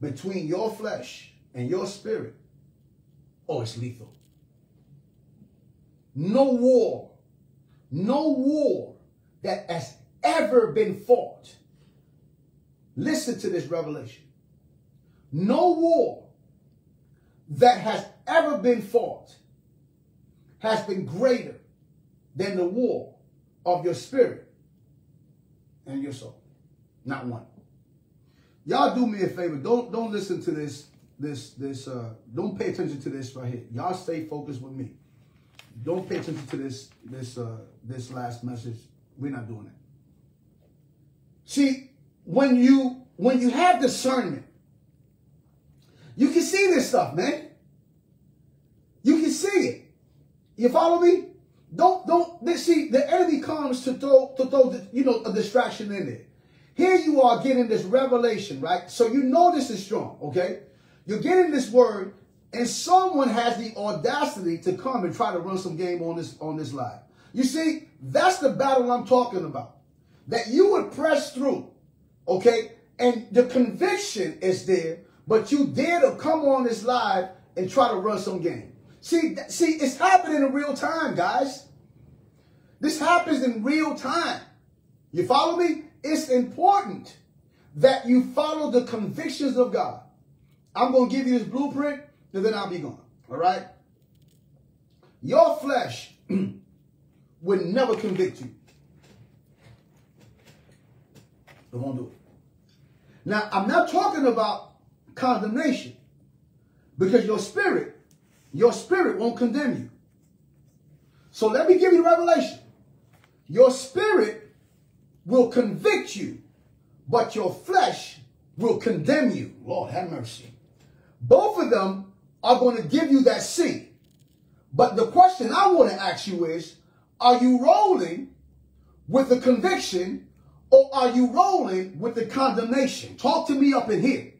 between your flesh and your spirit, oh, it's lethal. No war, no war that has ever been fought. Listen to this revelation. No war that has ever been fought has been greater than the war of your spirit and your soul. Not one. Y'all do me a favor. Don't don't listen to this this this uh don't pay attention to this right here. Y'all stay focused with me. Don't pay attention to this this uh this last message. We're not doing it. See, when you when you have discernment, you can see this stuff, man. You can see it. You follow me? Don't don't see the enemy comes to throw to throw you know a distraction in there. Here you are getting this revelation, right? So you know this is strong, okay? You're getting this word, and someone has the audacity to come and try to run some game on this on this live. You see, that's the battle I'm talking about. That you would press through, okay? And the conviction is there, but you dare to come on this live and try to run some game. See, see, it's happening in real time, guys. This happens in real time. You follow me? It's important that you follow the convictions of God. I'm going to give you this blueprint, and then I'll be gone. All right? Your flesh will never convict you. It won't do it. Now, I'm not talking about condemnation because your spirit, your spirit won't condemn you. So let me give you revelation. Your spirit will convict you, but your flesh will condemn you. Lord, have mercy. Both of them are going to give you that seed. But the question I want to ask you is, are you rolling with the conviction or are you rolling with the condemnation? Talk to me up in here.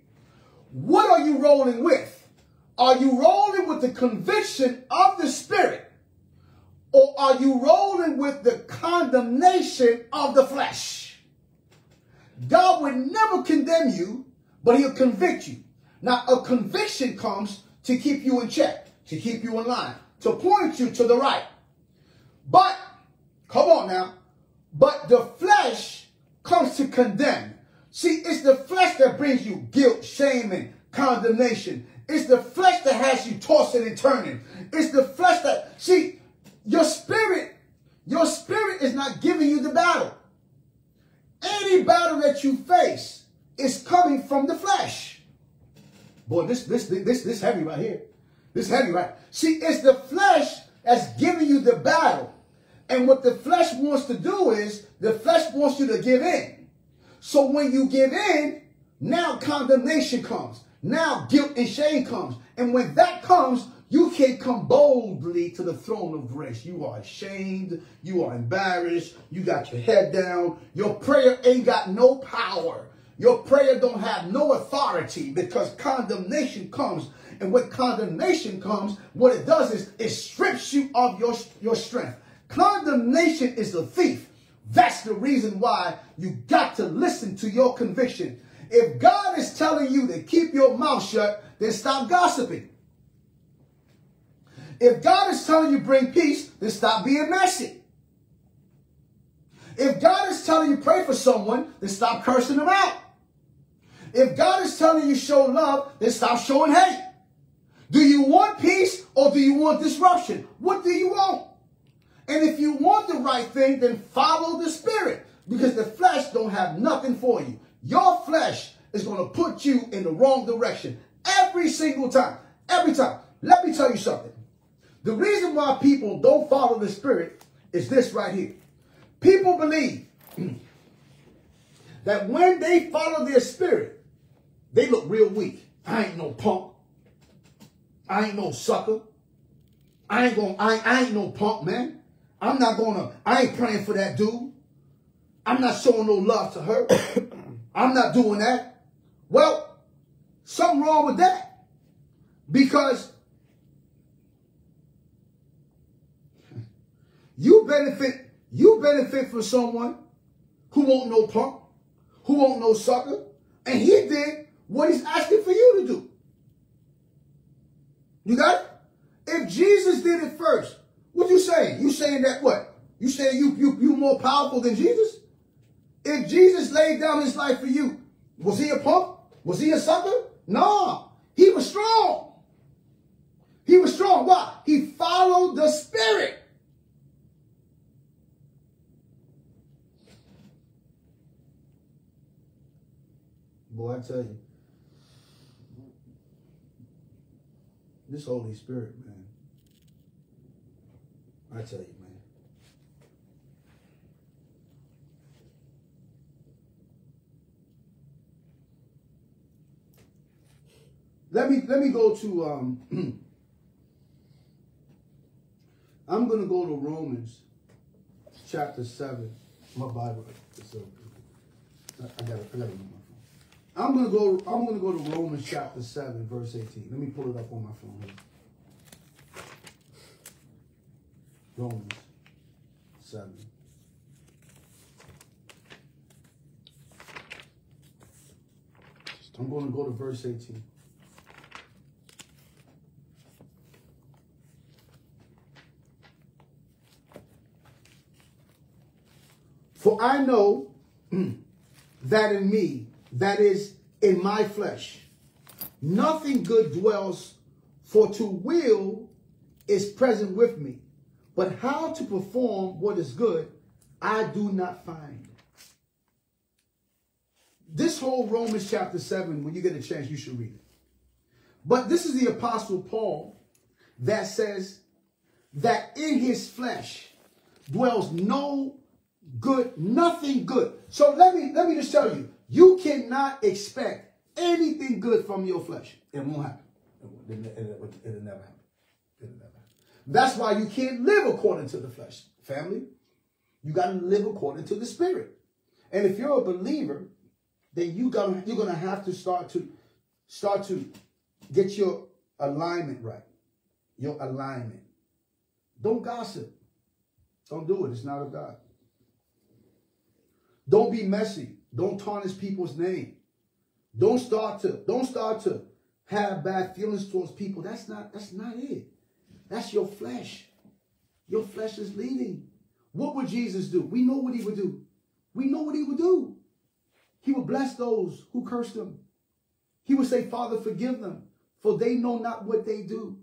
What are you rolling with? Are you rolling with the conviction of the Spirit or are you rolling with the condemnation of the flesh? God would never condemn you, but he'll convict you. Now, a conviction comes to keep you in check, to keep you in line, to point you to the right. But, come on now, but the flesh comes to condemn. See, it's the flesh that brings you guilt, shame, and condemnation. It's the flesh that has you tossing and turning. It's the flesh that, see, your spirit, your spirit is not giving you the battle. Any battle that you face is coming from the flesh. Boy, this this this this heavy right here. This heavy right. See, it's the flesh that's giving you the battle. And what the flesh wants to do is the flesh wants you to give in. So when you give in, now condemnation comes. Now guilt and shame comes. And when that comes, you can't come boldly to the throne of grace. You are ashamed. You are embarrassed. You got your head down. Your prayer ain't got no power. Your prayer don't have no authority because condemnation comes. And when condemnation comes, what it does is it strips you of your, your strength. Condemnation is a thief. That's the reason why you got to listen to your conviction. If God is telling you to keep your mouth shut, then stop gossiping. If God is telling you bring peace, then stop being messy. If God is telling you pray for someone, then stop cursing them out. If God is telling you show love, then stop showing hate. Do you want peace or do you want disruption? What do you want? And if you want the right thing, then follow the spirit because the flesh don't have nothing for you. Your flesh is going to put you in the wrong direction every single time. Every time. Let me tell you something. The reason why people don't follow the spirit is this right here. People believe that when they follow their spirit, they look real weak. I ain't no punk. I ain't no sucker. I ain't gonna, I, I ain't no punk, man. I'm not gonna, I ain't praying for that dude. I'm not showing no love to her. I'm not doing that. Well, something wrong with that. Because you benefit, you benefit from someone who won't no punk, who won't no sucker, and he did what he's asking for you to do. You got it? If Jesus did it first, what you saying? You saying that what? You saying you you you more powerful than Jesus? If Jesus laid down his life for you, was he a punk? Was he a sucker? No. He was strong. He was strong. Why? He followed the Spirit. Boy, I tell you, this Holy Spirit, man. I tell you, man. Let me let me go to um I'm gonna go to Romans chapter seven. My Bible. So I, gotta I gotta I'm gonna go. I'm gonna go to Romans chapter seven, verse eighteen. Let me pull it up on my phone. Here. Romans seven. I'm going to go to verse 18. For I know that in me, that is in my flesh. Nothing good dwells, for to will is present with me. But how to perform what is good, I do not find. This whole Romans chapter 7, when you get a chance, you should read it. But this is the Apostle Paul that says that in his flesh dwells no good, nothing good. So let me let me just tell you, you cannot expect anything good from your flesh. It won't happen. It, it, it, it'll never happen. It'll never happen. That's why you can't live according to the flesh, family. You got to live according to the spirit. And if you're a believer, then you got you're going to have to start to start to get your alignment right. Your alignment. Don't gossip. Don't do it. It's not of God. Don't be messy. Don't tarnish people's name. Don't start to don't start to have bad feelings towards people. That's not that's not it. That's your flesh. Your flesh is leading. What would Jesus do? We know what he would do. We know what he would do. He would bless those who cursed him. He would say, Father, forgive them, for they know not what they do.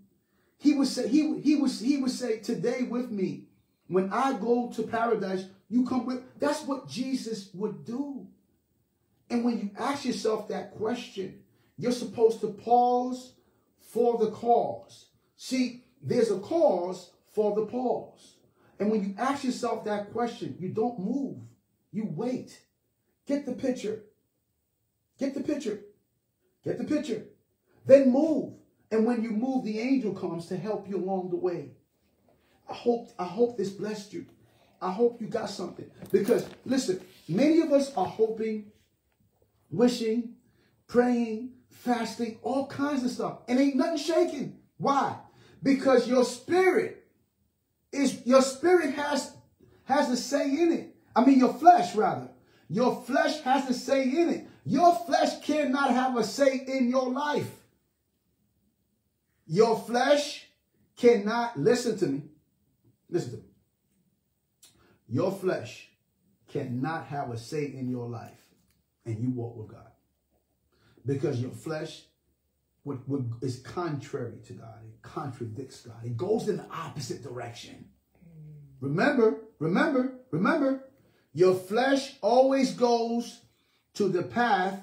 He would say, he, he, would, he would say, today with me, when I go to paradise, you come with. That's what Jesus would do. And when you ask yourself that question, you're supposed to pause for the cause. See, there's a cause for the pause. And when you ask yourself that question, you don't move. You wait. Get the picture. Get the picture. Get the picture. Then move. And when you move, the angel comes to help you along the way. I hope, I hope this blessed you. I hope you got something. Because listen, many of us are hoping, wishing, praying, fasting, all kinds of stuff. And ain't nothing shaking. Why? Because your spirit is your spirit has has a say in it. I mean your flesh rather. Your flesh has a say in it. Your flesh cannot have a say in your life. Your flesh cannot listen to me. Listen to me. Your flesh cannot have a say in your life and you walk with God. Because your flesh would, would, is contrary to God. It contradicts God. It goes in the opposite direction. Remember, remember, remember, your flesh always goes to the path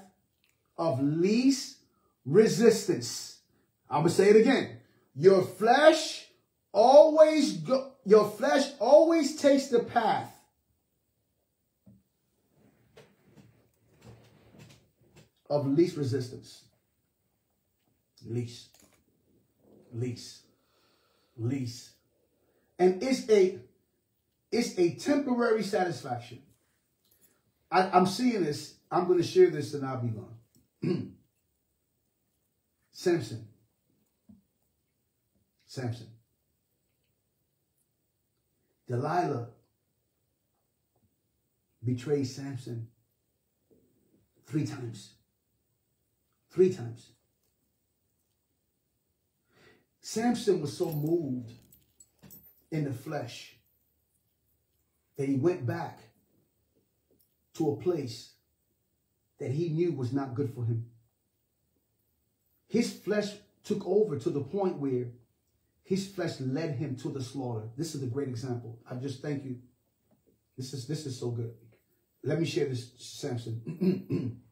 of least resistance. I'm going to say it again. Your flesh always go, your flesh always takes the path of least resistance. Least. Least. Least. And it's a it's a temporary satisfaction. I, I'm seeing this. I'm going to share this and I'll be gone. Samson. Samson. Delilah betrayed Samson three times. Three times. Samson was so moved in the flesh that he went back to a place that he knew was not good for him. His flesh took over to the point where his flesh led him to the slaughter. This is a great example. I just thank you. This is this is so good. Let me share this, Samson.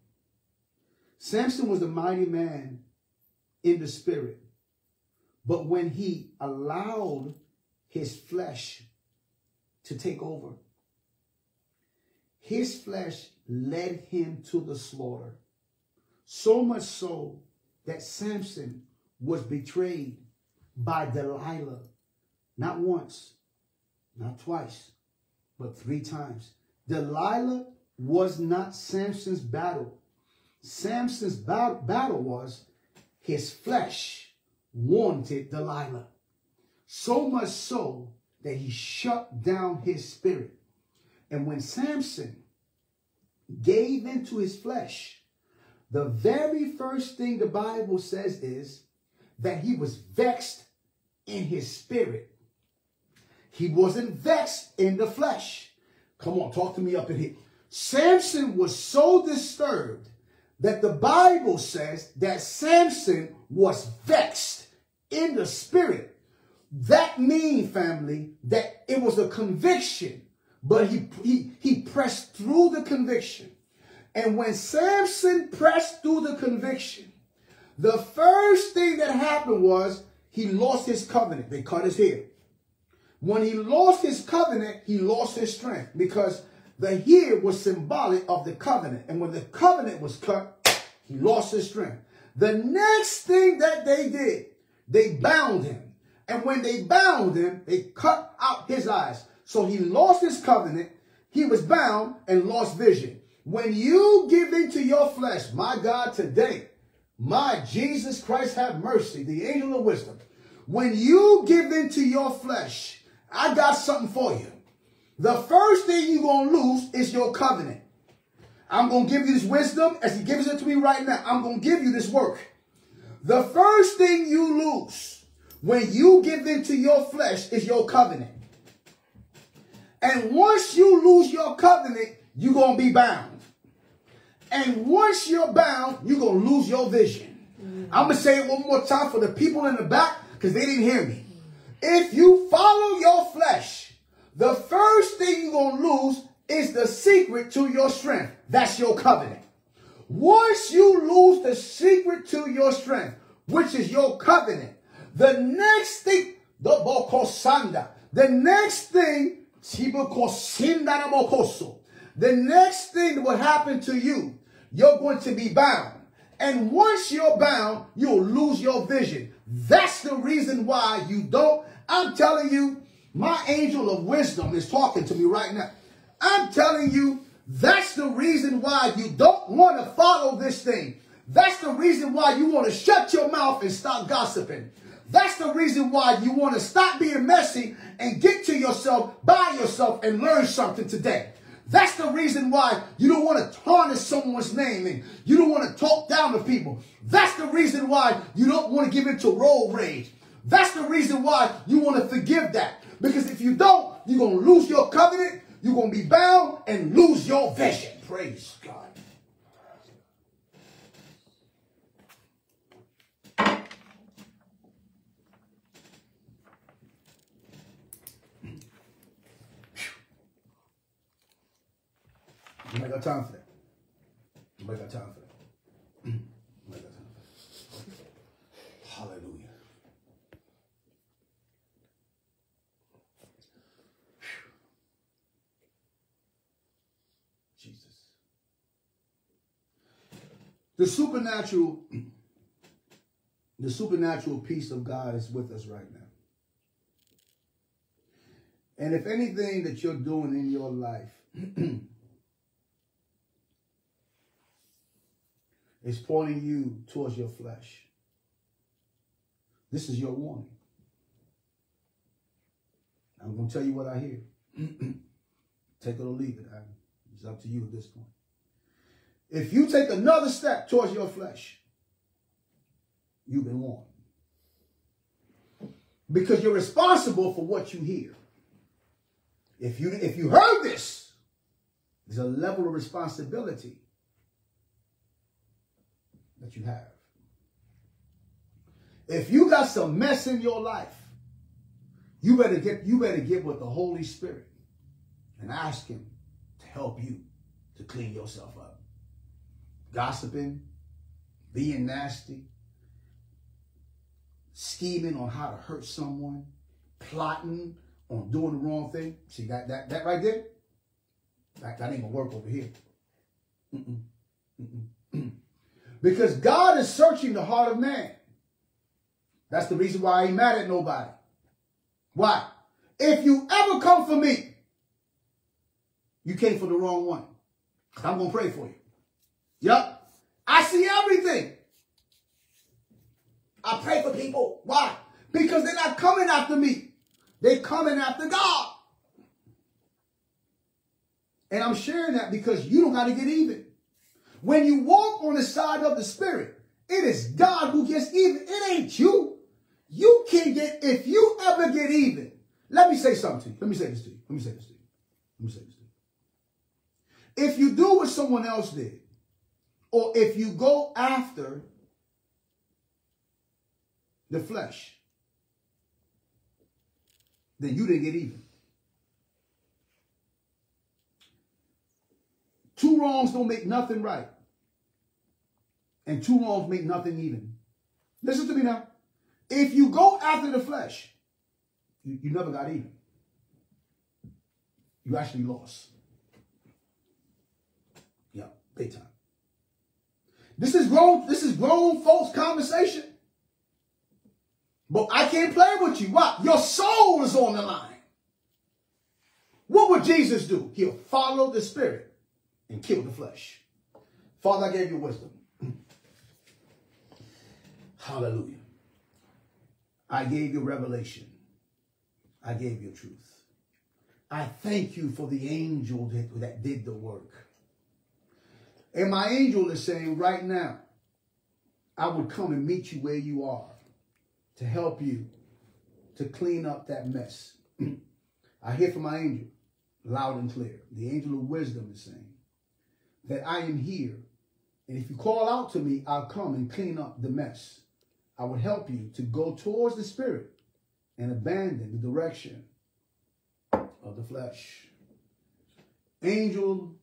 Samson was a mighty man in the spirit. But when he allowed his flesh to take over, his flesh led him to the slaughter. So much so that Samson was betrayed by Delilah. Not once, not twice, but three times. Delilah was not Samson's battle. Samson's battle was his flesh wanted Delilah. So much so that he shut down his spirit. And when Samson gave into his flesh, the very first thing the Bible says is that he was vexed in his spirit. He wasn't vexed in the flesh. Come on, talk to me up in here. Samson was so disturbed that the Bible says that Samson was vexed in the spirit. That means, family, that it was a conviction, but he, he, he pressed through the conviction. And when Samson pressed through the conviction, the first thing that happened was he lost his covenant. They cut his hair. When he lost his covenant, he lost his strength because the hair was symbolic of the covenant. And when the covenant was cut, he lost his strength. The next thing that they did, they bound him. And when they bound him, they cut out his eyes. So he lost his covenant. He was bound and lost vision. When you give into your flesh, my God, today, my Jesus Christ have mercy, the angel of wisdom. When you give into your flesh, I got something for you. The first thing you're going to lose is your covenant. I'm going to give you this wisdom as he gives it to me right now. I'm going to give you this work. The first thing you lose when you give into your flesh is your covenant. And once you lose your covenant, you're going to be bound. And once you're bound, you're going to lose your vision. I'm going to say it one more time for the people in the back because they didn't hear me. If you follow your flesh, the first thing you're going to lose is the secret to your strength. That's your covenant. Once you lose the secret to your strength, which is your covenant, the next thing, the bokosanda, the next thing, the next thing that will happen to you, you're going to be bound. And once you're bound, you'll lose your vision. That's the reason why you don't. I'm telling you, my angel of wisdom is talking to me right now. I'm telling you, that's the reason why you don't want to follow this thing. That's the reason why you want to shut your mouth and stop gossiping. That's the reason why you want to stop being messy and get to yourself by yourself and learn something today. That's the reason why you don't want to tarnish someone's name and you don't want to talk down to people. That's the reason why you don't want to give into road rage. That's the reason why you want to forgive that. Because if you don't, you're going to lose your covenant you're going to be bound and lose your vision. Praise God. Might got time for that. Might got time for that. You might got time for that. Hallelujah. The supernatural, the supernatural peace of God is with us right now. And if anything that you're doing in your life is pointing you towards your flesh, this is your warning. I'm going to tell you what I hear. take it or leave it. It's up to you at this point. If you take another step towards your flesh, you've been warned. Because you're responsible for what you hear. If you if you heard this, there's a level of responsibility that you have. If you got some mess in your life, you better get you better get with the Holy Spirit and ask him to help you to clean yourself up. Gossiping, being nasty, scheming on how to hurt someone, plotting on doing the wrong thing. See that that that right there? That, that ain't gonna work over here. Mm -mm. Mm because God is searching the heart of man. That's the reason why I ain't mad at nobody. Why? If you ever come for me, you came for the wrong one. I'm to pray for you. Yep. I see everything. I pray for people. Why? Because they're not coming after me. They're coming after God. And I'm sharing that because you don't got to get even. When you walk on the side of the Spirit, it is God who gets even. It ain't you. You can get, if you ever get even, let me say something to you. Let me say this to you. Let me say this to you. Let me say this to you. If you do what someone else did, or if you go after the flesh, then you didn't get even. Two wrongs don't make nothing right. And two wrongs make nothing even. Listen to me now. If you go after the flesh, you, you never got even. You actually lost. Yeah, big time. This is grown, this is grown folks conversation. But I can't play with you. Why? Your soul is on the line. What would Jesus do? He'll follow the spirit and kill the flesh. Father, I gave you wisdom. Hallelujah. I gave you revelation. I gave you truth. I thank you for the angel that, that did the work. And my angel is saying right now, I would come and meet you where you are to help you to clean up that mess. I hear from my angel loud and clear. The angel of wisdom is saying that I am here. And if you call out to me, I'll come and clean up the mess. I would help you to go towards the spirit and abandon the direction of the flesh. Angel,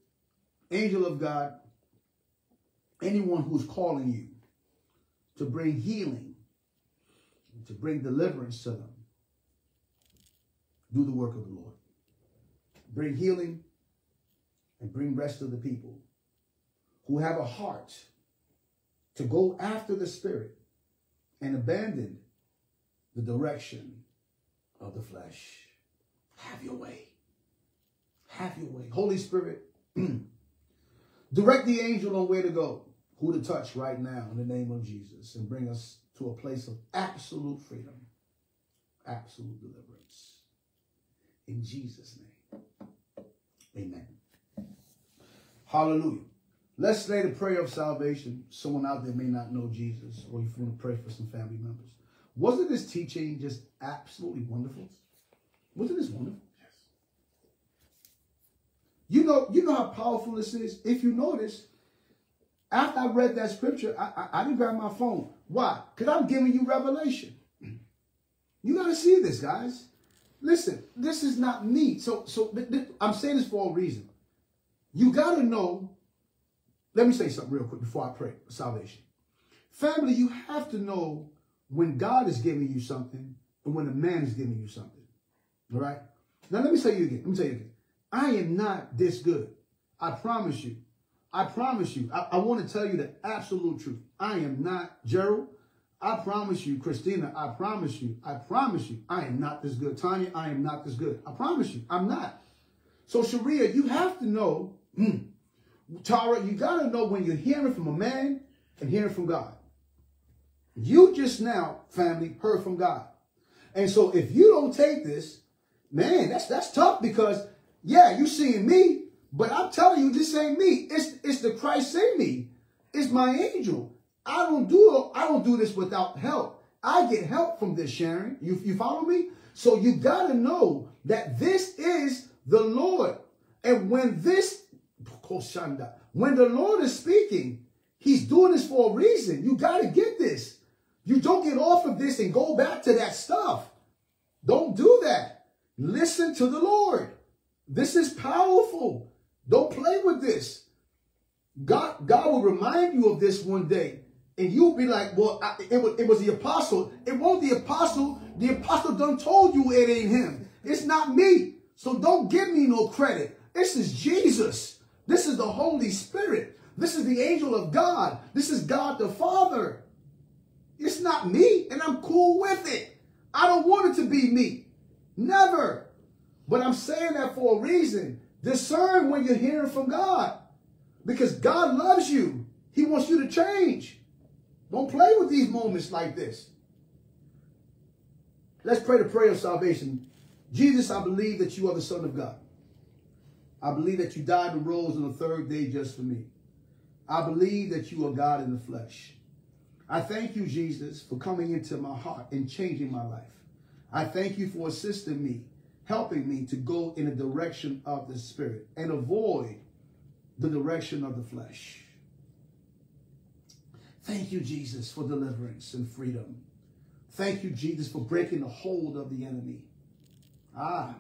angel of God, anyone who's calling you to bring healing, to bring deliverance to them, do the work of the Lord. Bring healing and bring rest to the people who have a heart to go after the Spirit and abandon the direction of the flesh. Have your way. Have your way. Holy Spirit, direct the angel on where to go, who to touch right now in the name of Jesus and bring us to a place of absolute freedom, absolute deliverance. In Jesus' name, amen. Hallelujah. Let's say the prayer of salvation. Someone out there may not know Jesus, or you want to pray for some family members. Wasn't this teaching just absolutely wonderful? Wasn't this wonderful? You know, you know how powerful this is. If you notice, after I read that scripture, I, I, I didn't grab my phone. Why? Because I'm giving you revelation. You got to see this, guys. Listen, this is not me. So, so I'm saying this for a reason. You got to know let me say something real quick before I pray for salvation. Family, you have to know when God is giving you something and when a man is giving you something. All right? Now, let me tell you again. Let me tell you again. I am not this good. I promise you. I promise you, I, I want to tell you the absolute truth. I am not Gerald. I promise you, Christina, I promise you, I promise you, I am not this good. Tanya, I am not this good. I promise you, I'm not. So, Sharia, you have to know, hmm, Tara, you got to know when you're hearing from a man and hearing from God. You just now, family, heard from God. And so if you don't take this, man, that's that's tough because, yeah, you seeing me, but I'm telling you, this ain't me. It's it's the Christ in me. It's my angel. I don't do I don't do this without help. I get help from this, Sharon. You, you follow me? So you got to know that this is the Lord. And when this, when the Lord is speaking, he's doing this for a reason. You got to get this. You don't get off of this and go back to that stuff. Don't do that. Listen to the Lord. This is powerful. Don't play with this. God, God will remind you of this one day. And you'll be like, well, I, it, was, it was the apostle. It won't the apostle. The apostle done told you it ain't him. It's not me. So don't give me no credit. This is Jesus. This is the Holy Spirit. This is the angel of God. This is God the Father. It's not me, and I'm cool with it. I don't want it to be me. Never. But I'm saying that for a reason. Discern when you're hearing from God. Because God loves you. He wants you to change. Don't play with these moments like this. Let's pray the prayer of salvation. Jesus, I believe that you are the Son of God. I believe that you died and rose on the third day just for me. I believe that you are God in the flesh. I thank you, Jesus, for coming into my heart and changing my life. I thank you for assisting me, helping me to go in the direction of the Spirit and avoid the direction of the flesh. Thank you, Jesus, for deliverance and freedom. Thank you, Jesus, for breaking the hold of the enemy. Ah.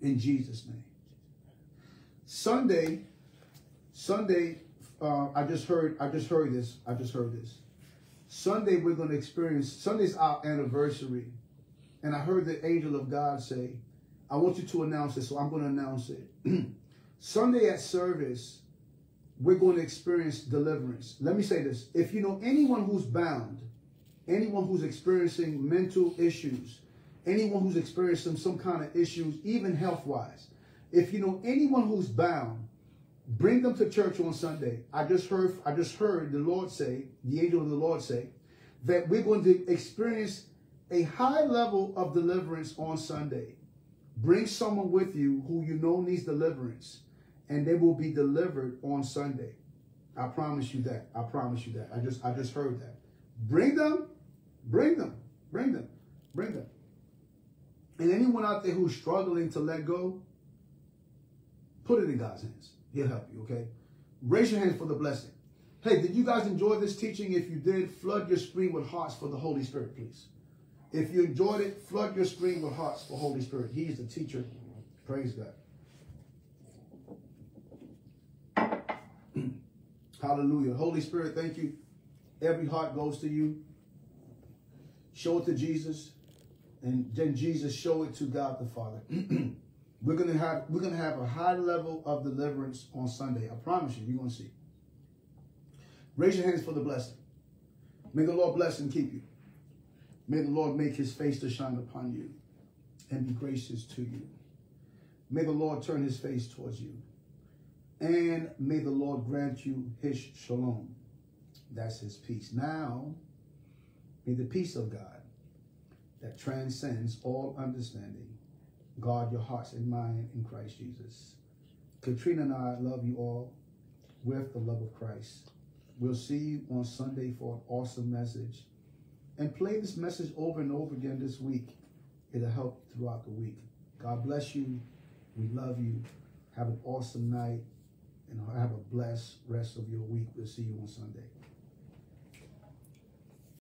In Jesus' name. Sunday, Sunday, uh, I just heard, I just heard this. I just heard this. Sunday, we're going to experience, Sunday's our anniversary. And I heard the angel of God say, I want you to announce it, so I'm going to announce it. Sunday at service, we're going to experience deliverance. Let me say this. If you know anyone who's bound, anyone who's experiencing mental issues, anyone who's experiencing some kind of issues, even health-wise, if you know anyone who's bound, bring them to church on Sunday. I just heard, I just heard the Lord say, the angel of the Lord say, that we're going to experience a high level of deliverance on Sunday. Bring someone with you who you know needs deliverance and they will be delivered on Sunday. I promise you that. I promise you that. I just I just heard that. Bring them, bring them, bring them, bring them. And anyone out there who's struggling to let go, put it in God's hands. He'll help you, okay? Raise your hands for the blessing. Hey, did you guys enjoy this teaching? If you did, flood your screen with hearts for the Holy Spirit, please. If you enjoyed it, flood your screen with hearts for Holy Spirit. He is the teacher. Praise God. Hallelujah. Holy Spirit, thank you. Every heart goes to you. Show it to Jesus. And then Jesus show it to God the Father. we're gonna have we're gonna have a high level of deliverance on Sunday. I promise you, you're gonna see. Raise your hands for the blessing. May the Lord bless and keep you. May the Lord make his face to shine upon you and be gracious to you. May the Lord turn his face towards you and may the Lord grant you his shalom. That's his peace. Now, may the peace of God that transcends all understanding guard your hearts and mind in Christ Jesus. Katrina and I love you all with the love of Christ. We'll see you on Sunday for an awesome message. And play this message over and over again this week. It'll help throughout the week. God bless you. We love you. Have an awesome night and have a blessed rest of your week. We'll see you on Sunday.